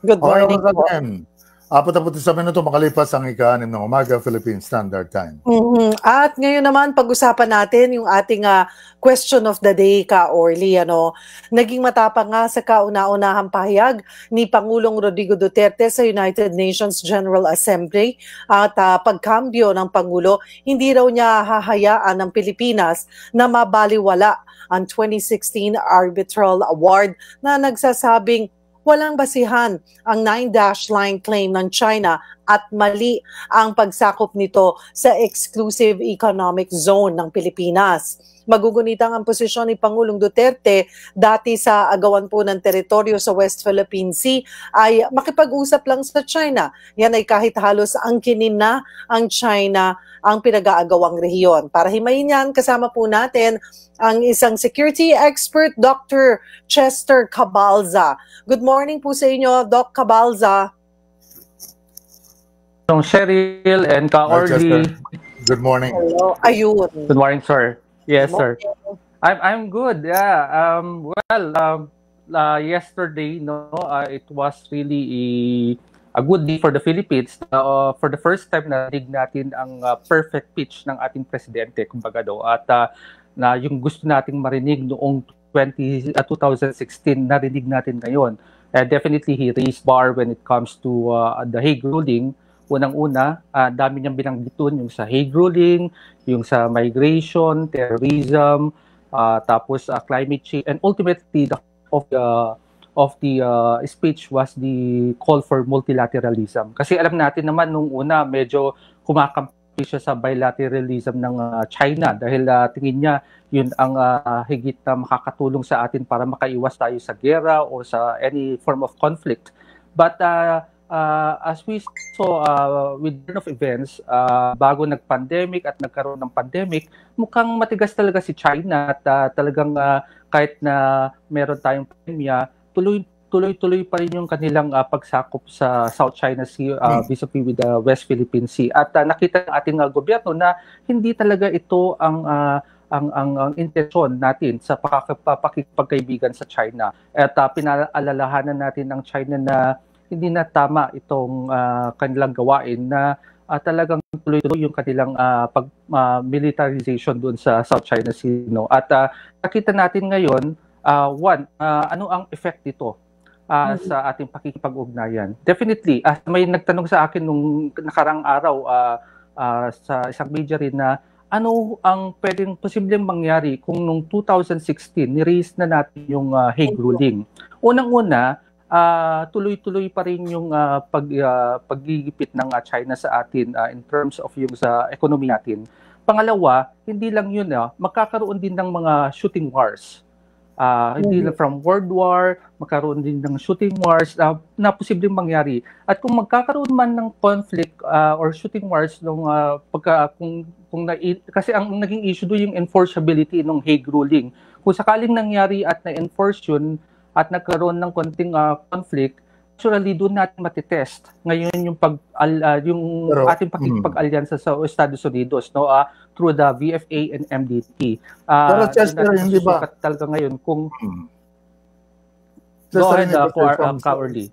Good morning.
All 4.47 minuto makalipas ang ika ng umaga, Philippine Standard Time.
Mm-hmm. At ngayon naman, pag-usapan natin yung ating uh, question of the day, Ka Orly. Ano? Naging matapang nga sa kauna-unahang pahayag ni Pangulong Rodrigo Duterte sa United Nations General Assembly at uh, pagkambyo ng Pangulo, hindi raw niya hahayaan ng Pilipinas na mabaliwala ang 2016 Arbitral Award na nagsasabing walang basihan ang nine-dash line claim ng China at mali ang pagsakop nito sa exclusive economic zone ng Pilipinas. Magugunitang ang posisyon ni Pangulong Duterte dati sa agawan po ng teritoryo sa West Philippine Sea ay makipag-usap lang sa China. Yan ay kahit halos angkinin na ang China ang pinag-aagawang rehiyon. Para himayin yan, kasama po natin ang isang security expert, Dr. Chester Cabalza. Good morning po sa inyo, Doc Cabalza.
Cheryl and Ka Orly.
Good morning.
Hello. Ayun.
Good morning, sir. Yes, sir. I'm I'm good. Yeah. Um. Well. Um. Uh, yesterday, no, uh, it was really a, a good day for the Philippines. Uh, for the first time, narinig natin ang uh, perfect pitch ng ating presidente, kumbaga do. At uh, na yung gusto nating marinig noong 20, uh, 2016, narinig natin ngayon. Uh, definitely, he raised bar when it comes to uh, the Hague ruling unang-una, uh, dami niyang binanggit yung sa Hague ruling, yung sa migration, terrorism, uh, tapos uh, climate change, and ultimately the of the of the uh, speech was the call for multilateralism. Kasi alam natin naman nung una medyo kumakampi siya sa bilateralism ng uh, China dahil uh, tingin niya yun ang uh, higit na makakatulong sa atin para makaiwas tayo sa gera o sa any form of conflict But uh, uh, as we saw uh, with turn of events, uh, bago nag-pandemic at nagkaroon ng pandemic, mukhang matigas talaga si China at uh, talagang uh, kahit na meron tayong pandemya, tuloy tuloy-tuloy pa rin yung kanilang uh, pagsakop sa South China Sea uh, vis-a-vis with the West Philippine Sea. At uh, nakita ng ating uh, gobyerno na hindi talaga ito ang uh, ang ang, ang intensyon natin sa pakikipagkaibigan sa China. At uh, pinaalalahanan natin ng China na hindi na tama itong uh, kanilang gawain na uh, talagang tuloy-tuloy yung kanilang uh, pag uh, militarization doon sa South China Sea no? At uh, nakita natin ngayon uh, one uh, ano ang effect nito uh, mm-hmm. sa ating pakikipag-ugnayan? Definitely uh, may nagtanong sa akin nung nakarang araw uh, uh, sa isang media rin na ano ang pwedeng posibleng mangyari kung nung 2016 ni-raise na natin yung uh, Hague ruling? Unang-una uh, tuloy-tuloy pa rin yung uh, pag uh, paggigipit ng uh, China sa atin uh, in terms of yung sa economy natin. Pangalawa, hindi lang yun, uh, magkakaroon din ng mga shooting wars. Uh, hindi lang from World War, magkaroon din ng shooting wars uh, na posibleng mangyari. At kung magkakaroon man ng conflict uh, or shooting wars nung uh, pagka kung kung na, kasi ang naging issue do yung enforceability ng Hague ruling. Kung sakaling nangyari at na-enforce yun, at nagkaroon ng konting uh, conflict, actually doon natin matitest ngayon yung pag uh, yung Pero, ating pakikipag-alyansa sa Estados Unidos no uh, through the VFA and MDT. Uh,
Pero Chester, hindi ba
talaga ngayon kung hmm. Go ahead, uh, for, uh, Cowardly.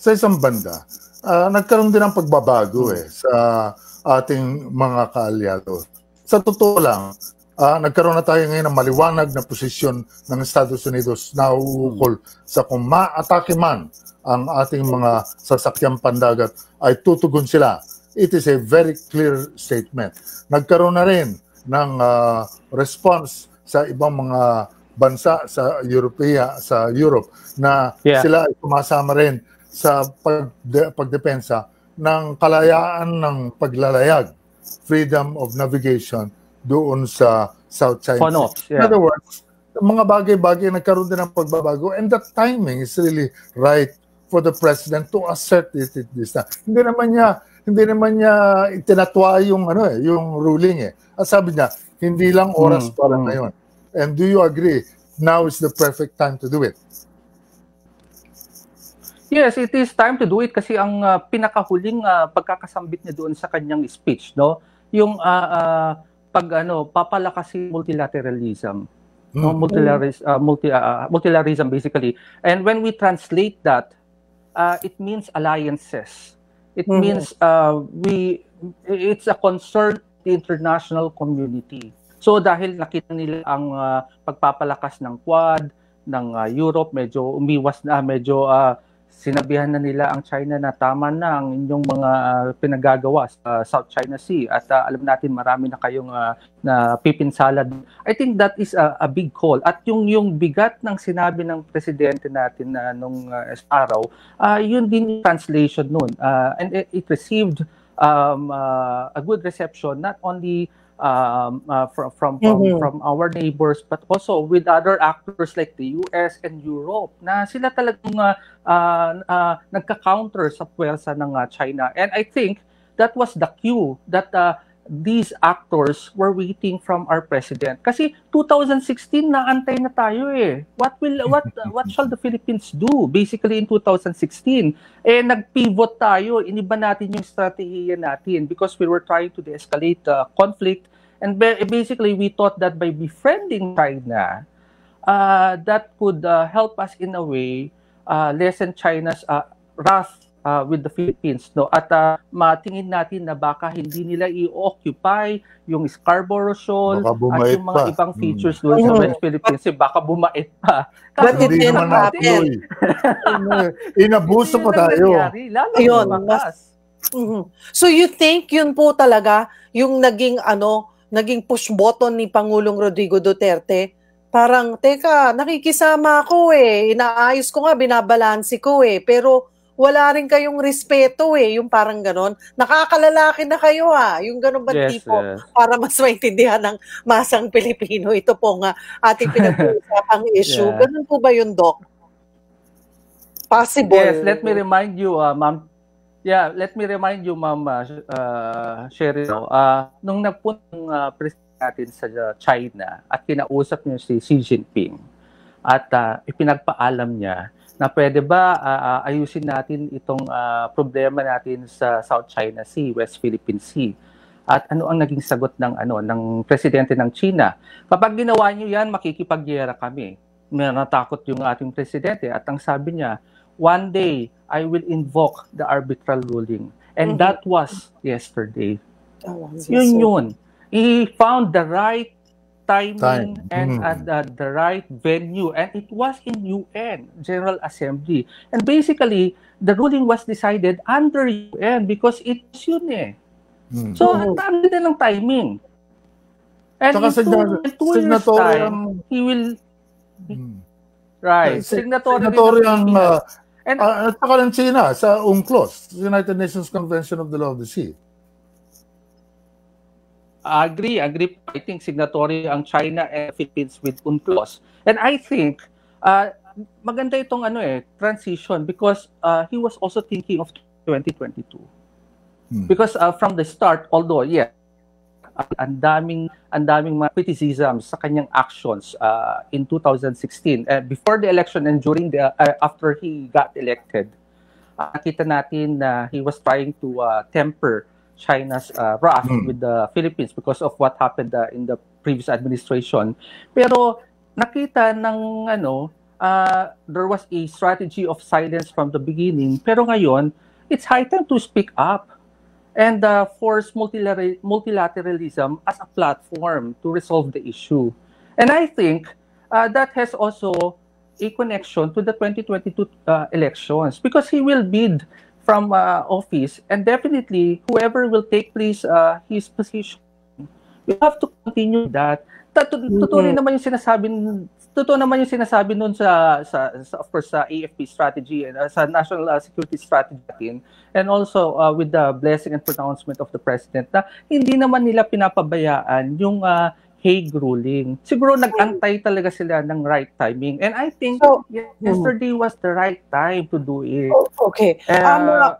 Sa isang banda, uh, nagkaroon din ng pagbabago eh sa ating mga kaalyado. Sa totoo lang, uh, nagkaroon na tayo ngayon ng maliwanag na posisyon ng Estados Unidos na uukol sa kung ma-atake man ang ating mga sasakyang pandagat ay tutugon sila. It is a very clear statement. Nagkaroon na rin ng uh, response sa ibang mga bansa sa Europea, sa Europe na yeah. sila ay sumasama rin sa pagde- pagdepensa ng kalayaan ng paglalayag, freedom of navigation doon sa South China Sea. Yeah. In other words, mga bagay-bagay nagkaroon din ng pagbabago and the timing is really right for the president to assert it, it this time. Hindi naman niya hindi naman niya itinatwa yung ano eh, yung ruling eh. At sabi niya, hindi lang oras mm, para mm. ngayon. And do you agree? Now is the perfect time to do it.
Yes, it is time to do it kasi ang uh, pinakahuling uh, pagkakasambit niya doon sa kanyang speech, no? Yung uh, uh, pag ano papalakasin multilateralism mm. no multilaris, uh, multi, uh, multilateralism basically and when we translate that uh, it means alliances it mm. means uh, we it's a concern the international community so dahil nakita nila ang uh, pagpapalakas ng Quad ng uh, Europe medyo umiwas na medyo uh, sinabihan na nila ang China na tama na ang inyong mga uh, pinagagawa sa South China Sea at uh, alam natin marami na kayong uh, na pipinsala. I think that is a, a big call at yung yung bigat ng sinabi ng presidente natin na uh, nung uh, araw, uh, yun din yung translation noon. Uh, and it, it received um, uh, a good reception not only um, uh, from from from, mm-hmm. from our neighbors but also with other actors like the US and Europe na sila talagang uh, uh, uh, nagka-counter sa puwersa ng uh, China and I think that was the cue that uh, these actors were waiting from our president. Kasi 2016 na antay na tayo eh. What will what what shall the Philippines do? Basically in 2016 eh nagpivot tayo. Iniba natin yung strategiya natin because we were trying to de-escalate the uh, conflict. And basically we thought that by befriending China uh, that could uh, help us in a way uh, lessen China's uh, wrath uh, with the Philippines no at uh, matingin natin na baka hindi nila i-occupy yung Scarborough Shoal at yung mga pa. ibang hmm. features hmm. doon sa West Philippines eh, baka bumait pa
But it didn't happen. Inabuso pa tayo.
Ayun, mas, mm-hmm. So you think yun po talaga yung naging ano, naging push button ni Pangulong Rodrigo Duterte? Parang, teka, nakikisama ako eh. Inaayos ko nga, binabalansi ko eh. Pero wala rin kayong respeto eh, yung parang ganon. Nakakalalaki na kayo ha, yung ganon ba yes, tipo, yes. para mas maintindihan ng masang Pilipino. Ito po nga ating pinag-uusapang issue. yeah. Ganon po ba yun, Doc? possible.
Yes, let me remind you, uh, ma'am. Yeah, let me remind you, ma'am, uh, uh, Sherry, no, uh, nung nagpuntang uh, president natin sa China at kinausap niya si Xi Jinping at uh, ipinagpaalam niya na pwede ba uh, ayusin natin itong uh, problema natin sa South China Sea, West Philippine Sea. At ano ang naging sagot ng ano ng presidente ng China? Kapag ginawa niyo 'yan, makikipagyera kami. May natakot yung ating presidente at ang sabi niya, one day I will invoke the arbitral ruling. And
Mhm.
that was yesterday.
Oh, yes,
Yun yun. He found the right timing
Time.
and
Mhm.
at the, the right venue. And it was in UN General Assembly. And basically the ruling was decided under UN because it's yun eh.
Hmm.
so ang dami na ng timing. And
Saka
in two, in two years time he will right.
Si-
signatory,
signatory ang uh, uh, at saka ng China sa UNCLOS, United Nations Convention of the Law of the Sea.
Agree, agree. I think signatory ang China and Philippines with UNCLOS. And I think uh, maganda itong ano eh, transition because uh, he was also thinking of 2022. Because uh, from the start, although yeah, ang ang daming ang daming mga criticisms sa kanyang actions uh, in 2016 uh, before the election and during the uh, after he got elected uh, nakita natin na he was trying to uh, temper China's uh, wrath
Hmm.
with the Philippines because of what happened uh, in the previous administration pero nakita ng ano uh, there was a strategy of silence from the beginning pero ngayon it's high time to speak up and uh, force multilateral- multilateralism as a platform to resolve the issue. And I think uh, that has also a connection to the 2022 uh, elections because he will bid from uh, office. And definitely whoever will take place uh, his position. We have to continue that. Tatu- Totoo rin naman yung sinasabi totoo naman yung sinasabi nun sa, sa, sa of course sa AFP strategy and uh, sa national uh, security strategy natin. And also uh, with the blessing and pronouncement of the president na hindi naman nila pinapabayaan yung uh, Hague ruling. Siguro nag-antay talaga sila ng right timing. And I think yesterday was the right time to do it.
Okay.
Uh,
Um, uh,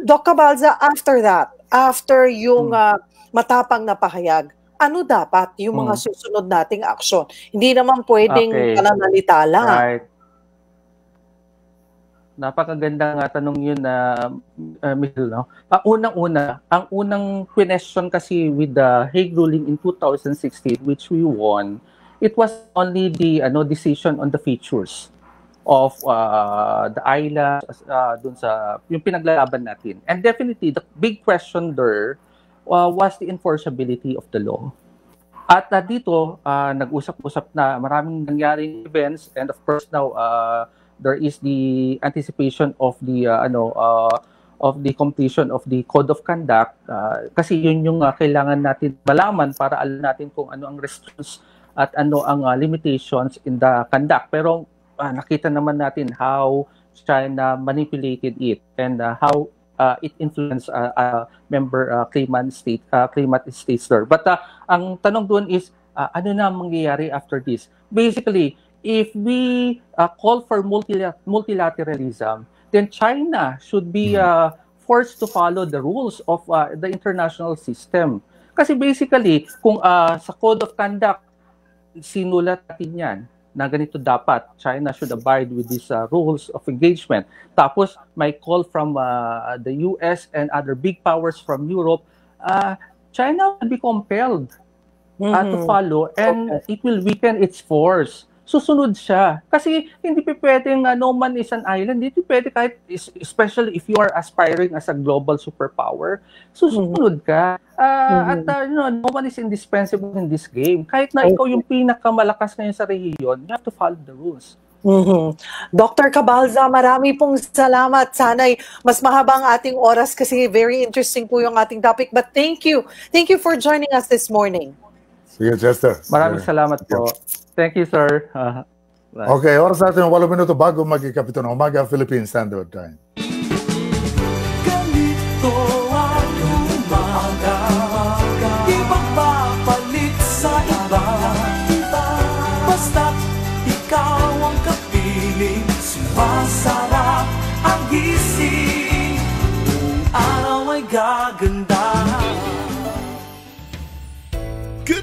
Doc Cabalza, after that, after yung
Hmm.
uh, matapang na pahayag, ano dapat yung mga
Hmm.
susunod nating aksyon? Hindi naman pwedeng
Okay.
pananalita lang.
Right. Napakaganda nga tanong yun na uh, Michelle, no? Ang unang-una, ang unang question kasi with the Hague ruling in 2016 which we won, it was only the ano decision on the features of uh, the island uh, dun sa yung pinaglalaban natin. And definitely the big question there uh, was the enforceability of the law. At uh, dito, uh, nag-usap-usap na maraming nangyaring events and of course now uh, there is the anticipation of the uh, ano uh, of the completion of the code of conduct uh, kasi yun yung uh, kailangan natin malaman para alam natin kung ano ang restrictions at ano ang uh, limitations in the conduct. Pero uh, nakita naman natin how China manipulated it and uh, how uh, it influenced uh, uh, member uh, claimant state uh, claimant states there. But uh, ang tanong doon is uh, ano na ang mangyayari after this? Basically if we uh, call for multila- multilateralism, then China should be uh, forced to follow the rules of uh, the international system. Kasi basically, kung uh, sa Code of Conduct, sinulat natin yan na ganito dapat, China should abide with these uh, rules of engagement. Tapos may call from uh, the US and other big powers from Europe, uh, China will be compelled uh, to
Mhm.
follow and it will weaken its force. Susunod siya. Kasi hindi pa pwedeng uh, no man is an island. Hindi pwede kahit, es- especially if you are aspiring as a global superpower, susunod ka. Uh, At uh, you know, no one is indispensable in this game. Kahit na ikaw yung pinakamalakas ngayon sa rehiyon, you have to follow the rules.
Mhm. Dr. Cabalza, marami pong salamat. Sana'y mas mahaba ang ating oras kasi very interesting po yung ating topic. But thank you. Thank you for joining us this morning.
Sige, Chester.
Maraming salamat po. Thank you, sir. Uh.
Okay, oras natin 8 minuto bago magkikapito ng umaga, Philippine Standard Time.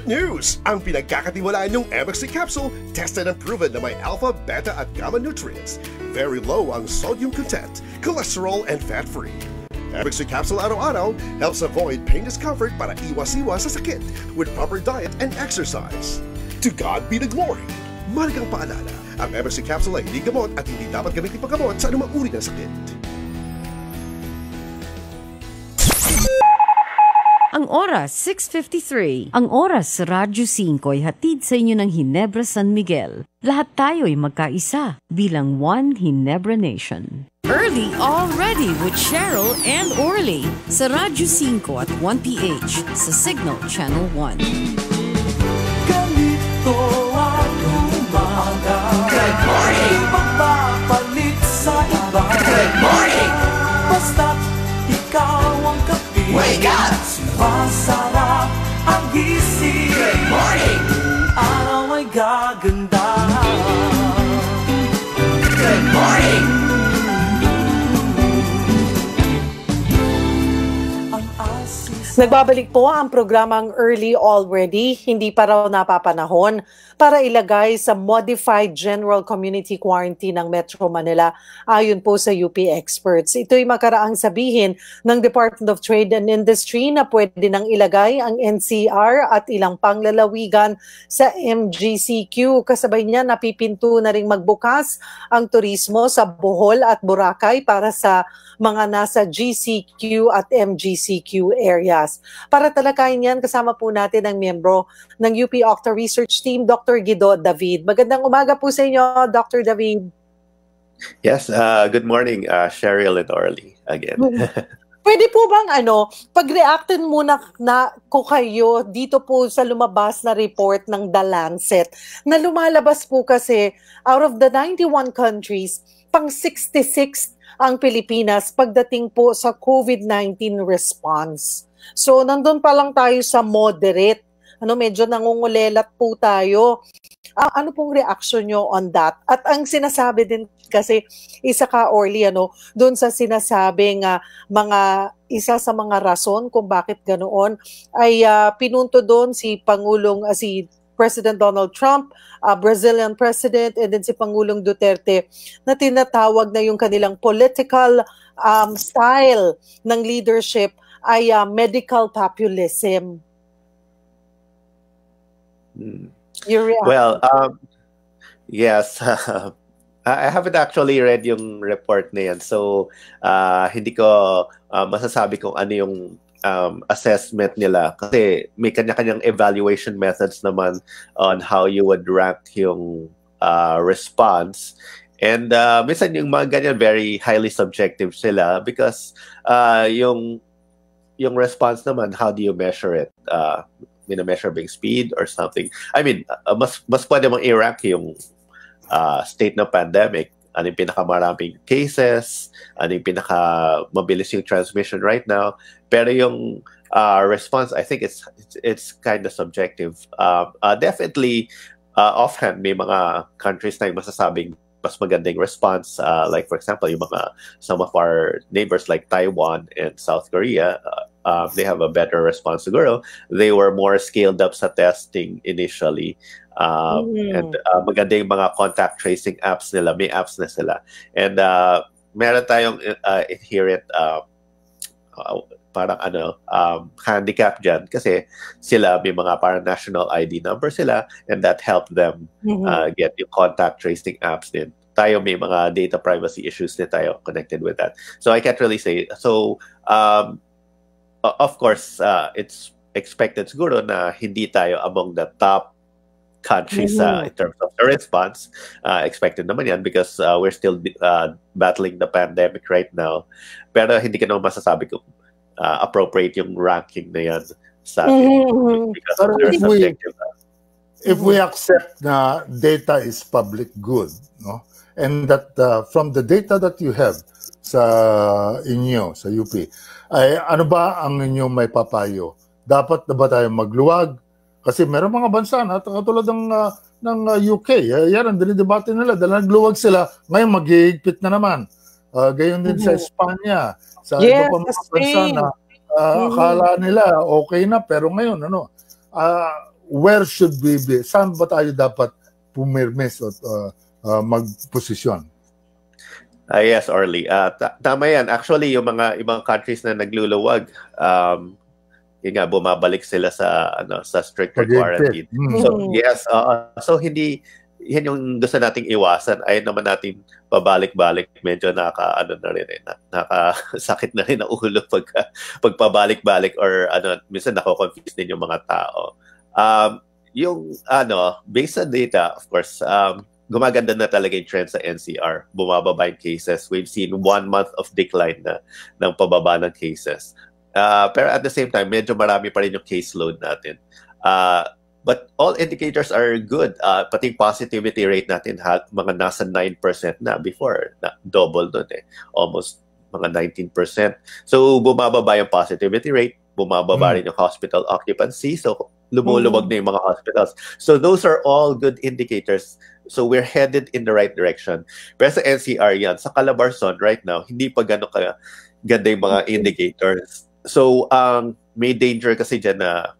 Good news! Ang pinagkakatiwalaan yung MXC capsule tested and proven na may alpha, beta at gamma nutrients. Very low ang sodium content, cholesterol and fat-free. MXC capsule araw-araw helps avoid pain discomfort para iwas-iwas sa sakit with proper diet and exercise. To God be the glory! Mahalagang paalala, ang MXC capsule ay hindi gamot at hindi dapat gamitin paggamot sa anumang uri ng sakit.
Ang oras, 6.53. Ang oras sa Radyo 5 ay hatid sa inyo ng Hinebra San Miguel. Lahat tayo ay magkaisa bilang One Hinebra Nation. Early already with Cheryl and Orly sa Radyo 5 at 1PH sa Signal Channel 1.
Ganito ang umaga
Good morning!
Magpapalit sa iba
Good
Nagbabalik po ang programang Early Already, hindi pa raw napapanahon para ilagay sa Modified General Community Quarantine ng Metro Manila ayon po sa UP experts. Ito'y makaraang sabihin ng Department of Trade and Industry na pwede nang ilagay ang NCR at ilang panglalawigan sa MGCQ. Kasabay niya napipinto na ring magbukas ang turismo sa Bohol at Boracay para sa mga nasa GCQ at MGCQ areas. Para talakayin yan, kasama po natin ang miyembro ng UP Octa Research Team, Dr. Guido David. Magandang umaga po sa inyo, Dr. David.
Yes, uh, good morning, uh, Cheryl and Orly again.
Pwede po bang ano, pag-reactin muna na ko kayo dito po sa lumabas na report ng The Lancet na lumalabas po kasi out of the 91 countries, pang 66 ang Pilipinas pagdating po sa COVID-19 response. So nandun pa lang tayo sa moderate. Ano medyo nangungulelat po tayo. Ah, ano pong reaction nyo on that? At ang sinasabi din kasi isa ka Orly ano, doon sa sinasabing uh, mga isa sa mga rason kung bakit ganoon ay uh, pinunto doon si Pangulong uh, si President Donald Trump, uh, Brazilian President, and then si Pangulong Duterte na tinatawag na yung kanilang political um, style ng leadership ay uh, medical populism. Your reaction?
Well, um, yes. I haven't actually read yung report na yan. So, uh, hindi ko uh, masasabi kung ano yung um, assessment nila kasi may kanya-kanyang evaluation methods naman on how you would rank yung uh, response. And uh, minsan yung mga ganyan very highly subjective sila because uh, yung yung response naman, how do you measure it? Uh, measure being speed or something. I mean, uh, mas mas pwede mong i-rank yung uh, state ng pandemic ano yung pinakamaraming cases, ano yung pinakamabilis yung transmission right now. Pero yung uh, response, I think it's it's, it's kind of subjective. Uh, uh, definitely, uh, offhand, may mga countries na yung masasabing mas magandang response. Uh, like for example, yung mga some of our neighbors like Taiwan and South Korea, uh, uh, they have a better response siguro. They were more scaled up sa testing initially. Um, mm. And uh, maganda yung mga contact tracing apps nila. May apps na sila. And uh, meron tayong uh, inherent uh, uh, parang ano, um, handicap dyan kasi sila may mga parang national ID number sila and that helped them mm-hmm. uh, get yung contact tracing apps din. Tayo may mga data privacy issues din tayo connected with that. So I can't really say. So um, of course, uh, it's expected siguro na hindi tayo among the top countries uh, in terms of the response. Uh, expected naman yan because uh, we're still uh, battling the pandemic right now. Pero hindi ka naman masasabi kung uh, appropriate yung ranking na yan sa atin.
Mm-hmm.
Because
Pero
they're
if we, if we accept na data is public good, no? and that uh, from the data that you have sa inyo, sa UP, ay ano ba ang inyong may papayo? Dapat na ba tayo magluwag? Kasi meron mga bansa na katulad ng uh, ng uh, UK, uh, yan ang dinidebate nila dahil nagluwag sila, ngayon maghihigpit na naman. Uh, gayon din sa Espanya, sa
yes,
iba pa mga bansa na uh, akala nila okay na pero ngayon ano, uh, where should we be? Saan ba tayo dapat pumirmes at uh, uh, magposisyon?
Ah, yes, Orly. Uh, ta- tama yan. Actually, yung mga ibang countries na nagluluwag, um, yun nga, bumabalik sila sa ano sa stricter quarantine.
Mm.
So, yes, uh, so hindi yan yung gusto nating iwasan. Ayaw naman natin pabalik-balik. Medyo naka, ano na rin eh, na- nakasakit na rin ang ulo pag, pag pabalik-balik or ano, minsan nako-confuse din yung mga tao. Um, yung ano, based on data, of course, um, gumaganda na talaga yung trend sa NCR. Bumababa yung cases. We've seen one month of decline na ng pababa ng cases. Uh, pero at the same time, medyo marami pa rin yung caseload natin. Uh, but all indicators are good. Uh, pati positivity rate natin, ha, mga nasa 9% na before. Na, double doon eh. Almost mga 19%. So, bumababa yung positivity rate. Bumababa
Mm.
rin yung hospital occupancy. So, lumuluwag na yung mga hospitals. So, those are all good indicators. So, we're headed in the right direction. Pero sa NCR yan, sa Calabarzon right now, hindi pa gano'n ka ganda yung mga indicators. So, um, may danger kasi dyan na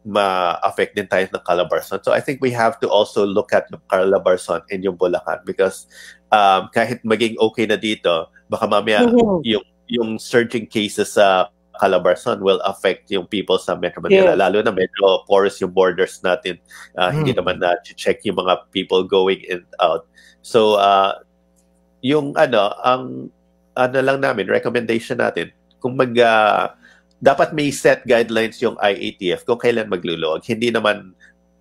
ma-affect din tayo ng Calabarzon. So I think we have to also look at yung Calabarzon and yung Bulacan because um, kahit maging okay na dito, baka mamaya
Mhm.
yung yung surging cases sa Calabarzon will affect yung people sa Metro Manila.
Yes.
Lalo na medyo porous yung borders natin. Hindi
Mm.
naman na check yung mga people going in and out. So, uh, yung ano, ang ano lang namin, recommendation natin, kung mag, ah, dapat may set guidelines yung IATF kung kailan magluluwag. Hindi naman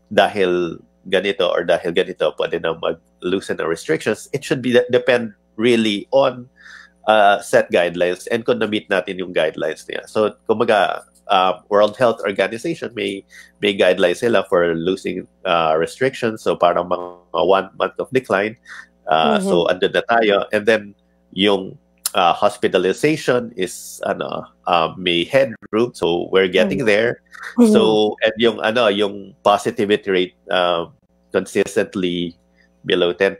dahil ganito or dahil ganito pwede na mag-loosen the restrictions. It should be depend really on uh, set guidelines and kung na-meet natin yung guidelines niya. So, kumaga, uh, World Health Organization may may guidelines sila for losing uh, restrictions. So, parang mga one month of decline. Uh,
Mhm.
So, andun na tayo. And then, yung uh, hospitalization is ano um, may headroom so we're getting there. So and yung ano yung positivity rate um, consistently below 10%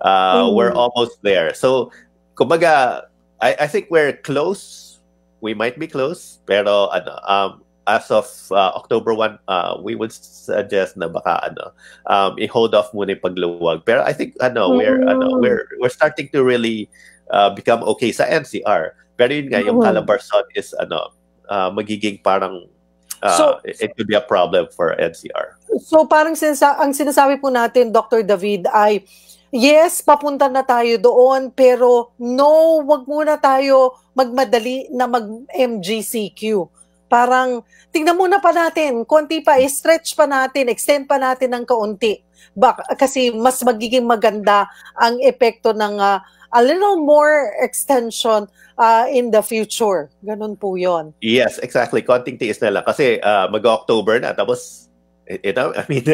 uh,
Mhm.
we're almost there. So kumbaga I, I think we're close. We might be close pero ano um, as of uh, October 1 uh, we would suggest na baka ano um, i-hold off muna yung pagluwag. Pero I think ano we're ano
Mm.
we're we're starting to really uh, become okay sa NCR. Pero yun nga, yung
Mhm.
Calabarzon is ano, uh, magiging parang uh,
So-
it, could be a problem for NCR.
So parang sinasa- ang sinasabi po natin, Dr. David, ay yes, papunta na tayo doon, pero no, wag muna tayo magmadali na mag-MGCQ. Parang, tingnan muna pa natin, konti pa, stretch pa natin, extend pa natin ng kaunti. Bak kasi mas magiging maganda ang epekto ng ah, a little more extension ah, in the future. Ganun po yon.
Yes, exactly. Konting tiis na lang. Kasi uh, mag-October na, tapos you know, I mean,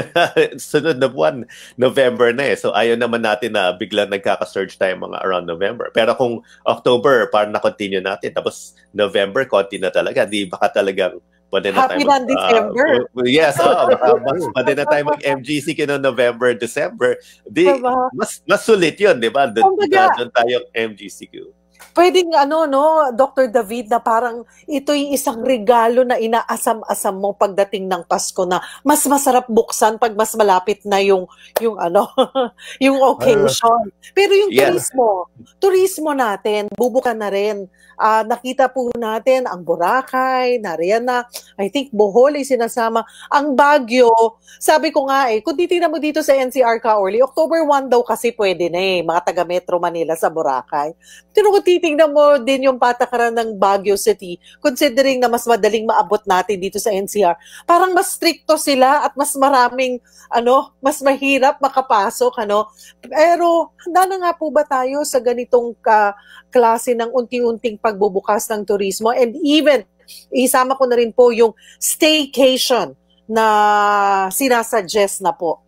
sunod na buwan, November na eh. So ayaw naman natin na biglang nagkaka-surge tayo mga around November. Pero kung October, parang na-continue natin, tapos November, konti na talaga. Di baka talagang pwede na
Happy
tayo
na December.
uh, yes, oh, baka mas, pwede na tayo mag-MGC kino November, December. Di,
Diba?
mas, mas sulit yun, di ba? Doon, doon tayo MGCQ.
Pwedeng ano no, Dr. David na parang ito'y isang regalo na inaasam-asam mo pagdating ng Pasko na mas masarap buksan pag mas malapit na yung yung ano, yung occasion. Pero yung
Yeah.
turismo, turismo natin bubukan na rin. Ah, nakita po natin ang Boracay, nariyan na, I think Bohol ay sinasama. Ang Baguio, sabi ko nga eh, kung titignan mo dito sa NCR ka, Orly, October 1 daw kasi pwede na eh, mga taga Metro Manila sa Boracay. Pero kung titingnan mo din yung patakaran ng Baguio City, considering na mas madaling maabot natin dito sa NCR, parang mas stricto sila at mas maraming, ano, mas mahirap makapasok, ano. Pero, handa na nga po ba tayo sa ganitong ka, klase ng unti-unting pagbubukas ng turismo? And even, isama ko na rin po yung staycation na sinasuggest na po.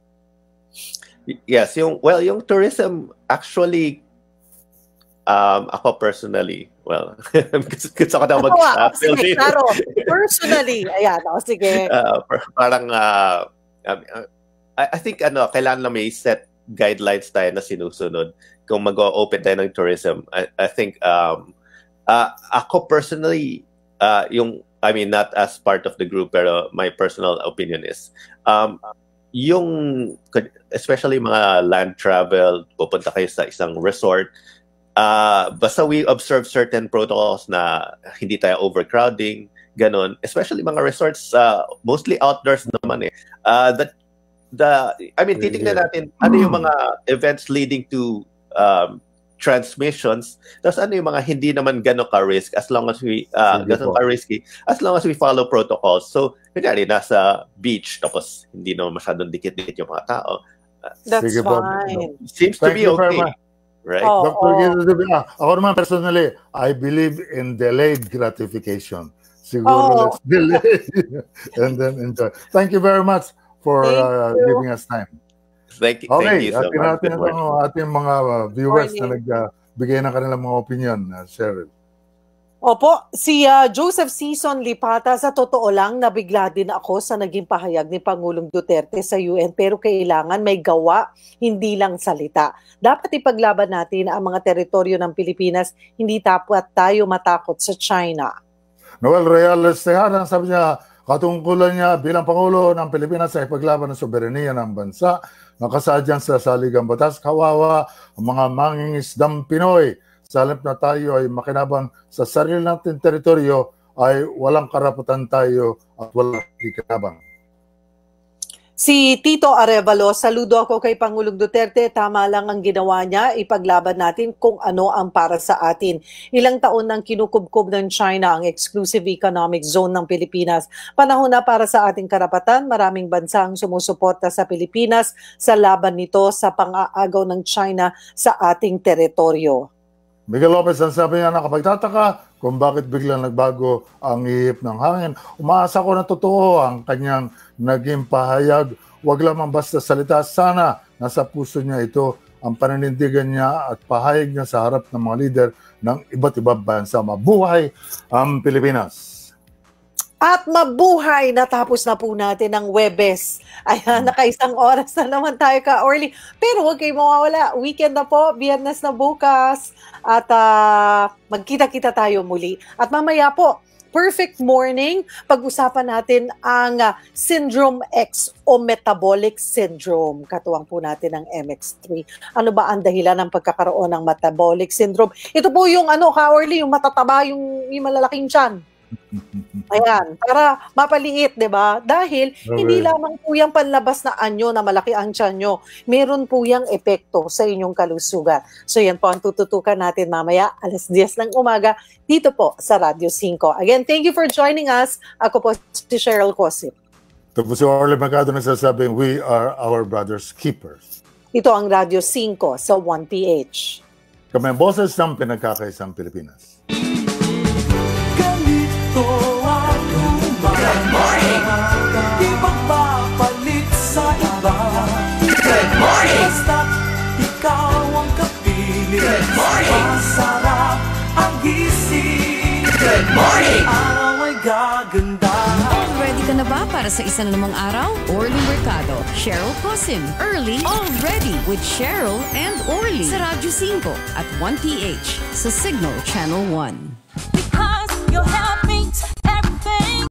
Yes, yung well, yung tourism actually um ako personally, well, gusto, ko daw mag
Ako, ah,
uh,
sige, klaro. Personally, ayan, o sige.
uh, par- parang uh, um, uh, I, I think ano, kailangan lang may set guidelines tayo na sinusunod kung mag-open tayo ng tourism. I, I think um uh, ako personally uh, yung I mean, not as part of the group, pero my personal opinion is, um, yung, especially mga land travel, pupunta kayo sa isang resort, uh, basta we observe certain protocols na hindi tayo overcrowding, ganon. Especially mga resorts, uh, mostly outdoors naman eh. Uh, that the, I mean, titignan natin ano yung mga events leading to um, transmissions. Tapos ano yung mga hindi naman gano'n ka-risk as long as we, uh, gano'n ka-risky, as long as we follow protocols. So, kunyari, nasa beach, tapos hindi naman masyadong dikit-dikit yung mga tao. Uh,
That's
Sige po.
fine.
seems to
Thank
be
you very
okay.
much.
Right?
Oo.
Dr. Villa, ako naman personally, I believe in delayed gratification. Siguro
Oo.
let's delay and then enjoy. Thank you very much for
Thank
uh,
you.
giving us time.
Thank, thank
Okay,
you so
atin
much.
natin ang ating mga uh, viewers na nagbigay ng kanilang mga opinion, uh, Cheryl.
Opo, si ah, Joseph Season Lipata, sa totoo lang, nabigla din ako sa naging pahayag ni Pangulong Duterte sa UN pero kailangan may gawa, hindi lang salita. Dapat ipaglaban natin ang mga teritoryo ng Pilipinas, hindi dapat tayo matakot sa China.
Noel Reales Tejada, sabi niya, katungkulan niya bilang Pangulo ng Pilipinas sa ipaglaban ng soberenya ng bansa, nakasadyang sa saligang batas, kawawa ang mga mangingisdang Pinoy. Sa halip na tayo ay makinabang sa sarili nating teritoryo, ay walang karapatan tayo at walang kikinabang.
Si Tito Arevalo, saludo ako kay Pangulong Duterte. Tama lang ang ginawa niya. Ipaglaban natin kung ano ang para sa atin. Ilang taon nang kinukubkob ng China ang exclusive economic zone ng Pilipinas. Panahon na para sa ating karapatan. Maraming bansa ang sumusuporta sa Pilipinas sa laban nito sa pang-aagaw ng China sa ating teritoryo.
Miguel Lopez ang sabi niya nakapagtataka kung bakit biglang nagbago ang ihip ng hangin. Umaasa ko na totoo ang kanyang naging pahayag. Huwag lamang basta salita. Sana nasa puso niya ito ang paninindigan niya at pahayag niya sa harap ng mga leader ng iba't ibang bansa. Mabuhay ang Pilipinas!
At mabuhay! Natapos na po natin ang Webes. Ayan, nakaisang oras na naman tayo ka, Orly. Pero huwag kayong mawawala. Weekend na po, biyernes na bukas. At ah, magkita-kita tayo muli. At mamaya po, perfect morning, pag-usapan natin ang ah, Syndrome X o Metabolic Syndrome. Katuwang po natin ang MX3. Ano ba ang dahilan ng pagkakaroon ng Metabolic Syndrome? Ito po yung ano, ka, Orly, yung matataba, yung, yung malalaking tiyan. Ayan, para mapaliit, 'di ba? Dahil hindi
Okay.
lamang po yung panlabas na anyo na malaki ang tiyan nyo. Meron po yung epekto sa inyong kalusugan. So yan po ang tututukan natin mamaya alas 10 ng umaga dito po sa Radio 5. Again, thank you for joining us. Ako po si Cheryl Cosip.
Ito po si Orly Mercado nagsasabing, we are our brother's keepers.
Ito ang Radio 5 sa 1PH.
Kami ang boses ng pinagkakaisang Pilipinas.
Basta't ikaw ang kapiling
Good morning!
Masarap ang gising
Good morning!
Araw ay gaganda
All ready ka na ba para sa isa na namang araw? Orly Mercado, Cheryl Cosim, Early, All Ready with Cheryl and Orly sa Radyo 5 at 1PH sa Signal Channel 1.
Because you're helping